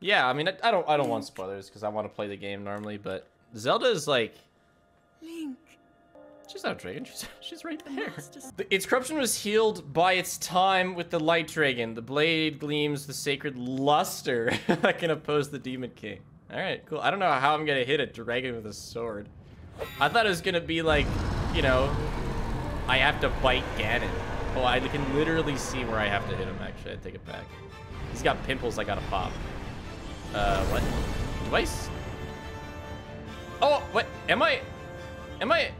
Yeah, I mean, I, I don't, I don't want spoilers because I want to play the game normally, but Zelda is like, Link. she's not a dragon. She's, she's right there. The- Its corruption was healed by its time with the light dragon. The blade gleams the sacred luster that can oppose the demon king. All right, cool. I don't know how I'm gonna hit a dragon with a sword. I thought it was gonna be like, you know, I have to bite Ganon. Oh, I can literally see where I have to hit him. Actually, I take it back. He's got pimples I gotta pop. Uh, what? S- Oh, what? Am I? Am I?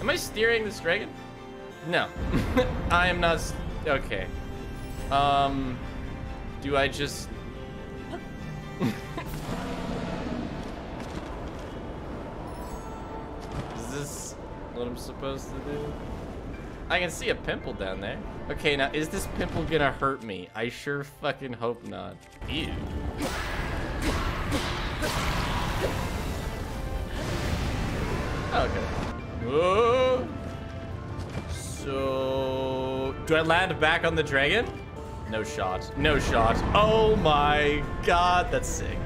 Am I steering this dragon? No, I am not. Okay. Um, do I just? Is this what I'm supposed to do? I can see a pimple down there. Okay, now is this pimple gonna hurt me? I sure fucking hope not. Ew. Okay. Whoa. So, do I land back on the dragon? No shot. No shot. Oh my god, that's sick.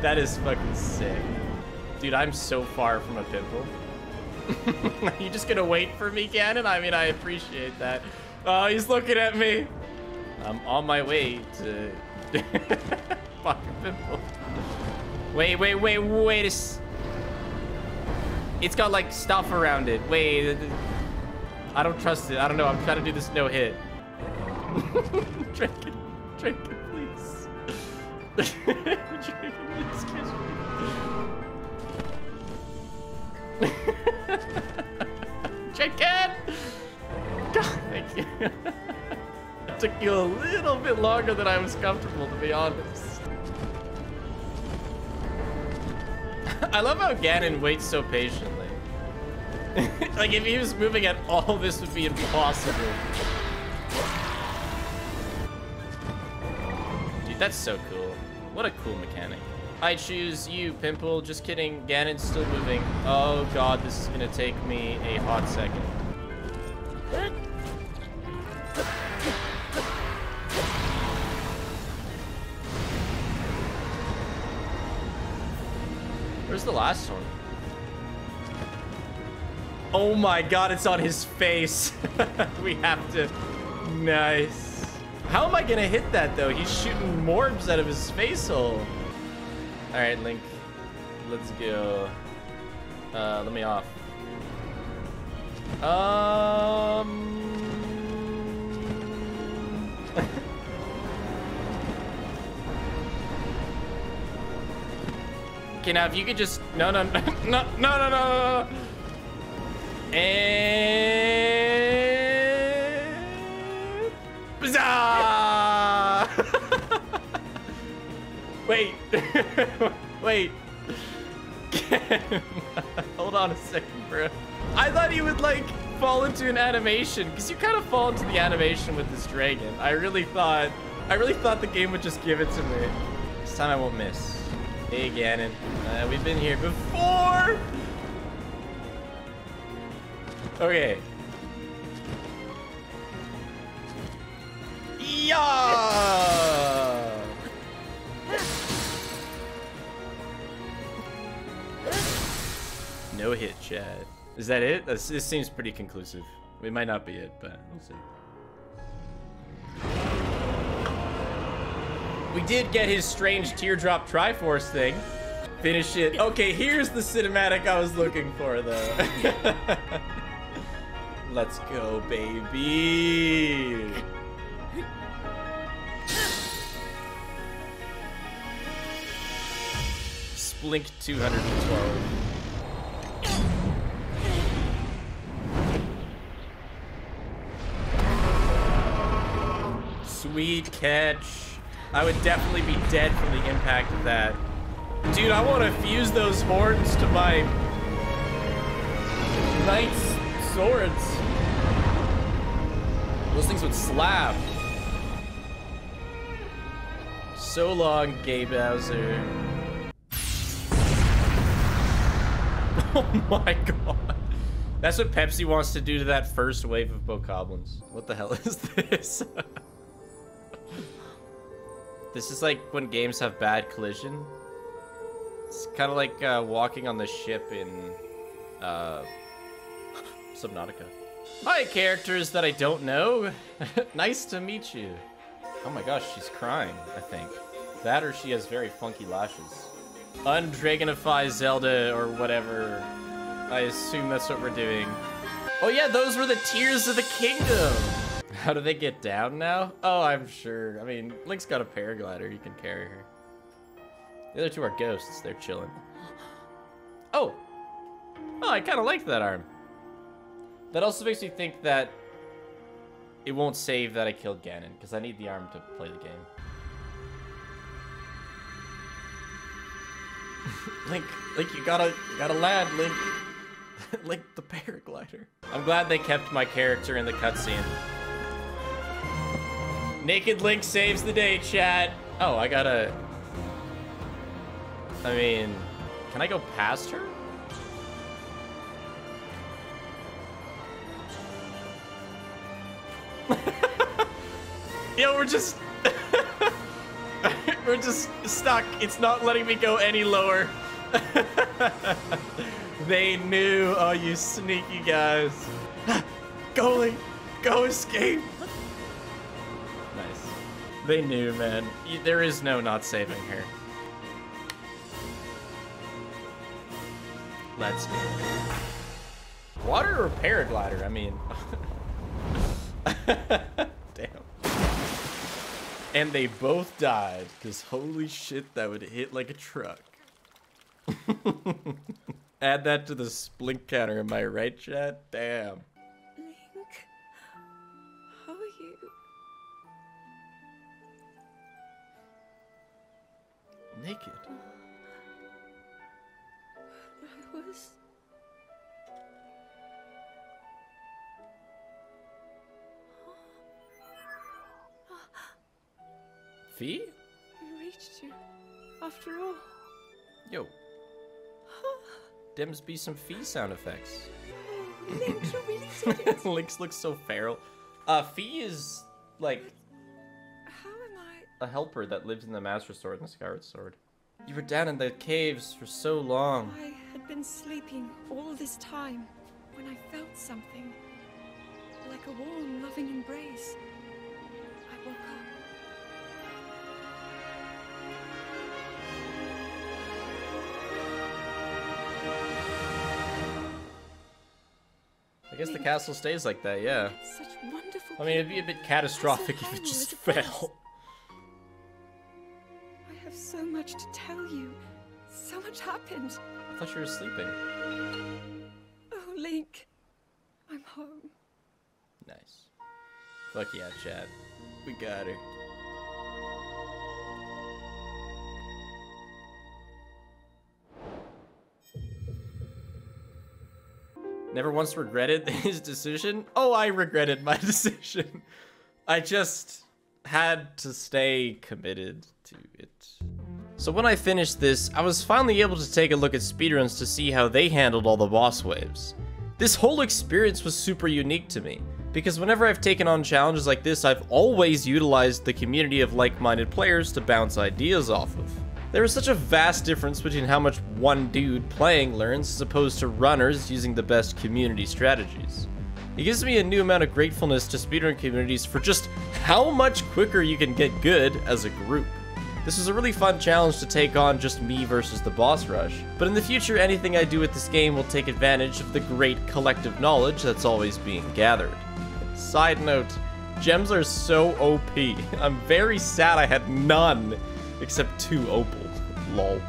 That is fucking sick. Dude, I'm so far from a pimple. Are you just gonna wait for me, Ganon? I mean, I appreciate that. Oh, he's looking at me. I'm on my way to fucking pimple. Wait, wait, wait, wait. a s- It's got like stuff around it. Wait. I don't trust it. I don't know. I'm trying to do this no hit. drink it. Drink it, please. drink it, please. Kiss me. It! God, thank you. it took you a little bit longer than I was comfortable, to be honest. I love how Ganon waits so patiently. like, if he was moving at all, this would be impossible. Dude, that's so cool. What a cool mechanic. I choose you, Pimple. Just kidding. Ganon's still moving. Oh god, this is gonna take me a hot second. Where's the last one? Oh my god, it's on his face. we have to. Nice. How am I gonna hit that though? He's shooting morbs out of his face hole. Alright, Link. Let's go. Uh, let me off. Um... okay, now if you could just... No, no, no, no, no, no, no, no. And... Bizarre! Wait. Wait. Hold on a second, bro. I thought he would like fall into an animation because you kind of fall into the animation with this dragon. I really thought, I really thought the game would just give it to me. This time I won't miss. Hey, Ganon. Uh, we've been here before. Okay. Yeah. No hit, Chad. Is that it? This, this seems pretty conclusive. We might not be it, but we'll see. We did get his strange teardrop Triforce thing. Finish it. Okay, here's the cinematic I was looking for, though. Let's go, baby. Splink 212. Sweet catch. I would definitely be dead from the impact of that. Dude, I want to fuse those horns to my knight's swords. Those things would slap. So long, Gay Bowser. Oh my god. That's what Pepsi wants to do to that first wave of Bokoblins. What the hell is this? this is like when games have bad collision. It's kind of like uh, walking on the ship in uh, Subnautica. Hi, characters that I don't know. nice to meet you. Oh my gosh, she's crying, I think. That or she has very funky lashes. Undragonify Zelda or whatever. I assume that's what we're doing. Oh yeah, those were the Tears of the Kingdom. How do they get down now? Oh, I'm sure. I mean, Link's got a paraglider. You can carry her. The other two are ghosts. They're chilling. Oh. Oh, I kind of like that arm. That also makes me think that it won't save that I killed Ganon, because I need the arm to play the game. Link, Link, you gotta, you gotta land, Link. Link the paraglider. I'm glad they kept my character in the cutscene. Naked Link saves the day, chat. Oh, I gotta... I mean, can I go past her? Yo, we're just... we're just stuck. It's not letting me go any lower. they knew. Oh, you sneaky guys. go, Link. Go escape. They knew, man. There is no not saving her. Let's go. Water or paraglider? I mean... Damn. And they both died, because holy shit, that would hit like a truck. Add that to the splink counter, am I right, chat? Damn. Naked. I was. Fi? We reached you. After all. Yo. Dems be some Fi sound effects. Link, you really. Lynx looks so feral. Uh, Fi is like I? A helper that lives in the Master Sword and the Skyward Sword. You were down in the caves for so long. I had been sleeping all this time when I felt something. Like a warm, loving embrace. I woke up. I guess the castle stays like that, yeah. Such wonderful. I mean, it'd be a bit catastrophic if it just as it was. fell. Happened. I thought you were sleeping. Oh, Link. I'm home. Nice. Fuck yeah, Chad. We got her. Never once regretted his decision? Oh, I regretted my decision. I just had to stay committed to it. So when I finished this, I was finally able to take a look at speedruns to see how they handled all the boss waves. This whole experience was super unique to me, because whenever I've taken on challenges like this, I've always utilized the community of like-minded players to bounce ideas off of. There is such a vast difference between how much one dude playing learns as opposed to runners using the best community strategies. It gives me a new amount of gratefulness to speedrun communities for just how much quicker you can get good as a group. This was a really fun challenge to take on just me versus the boss rush, but in the future anything I do with this game will take advantage of the great collective knowledge that's always being gathered. Side note, gems are so OP. I'm very sad I had none except two opal. Lol.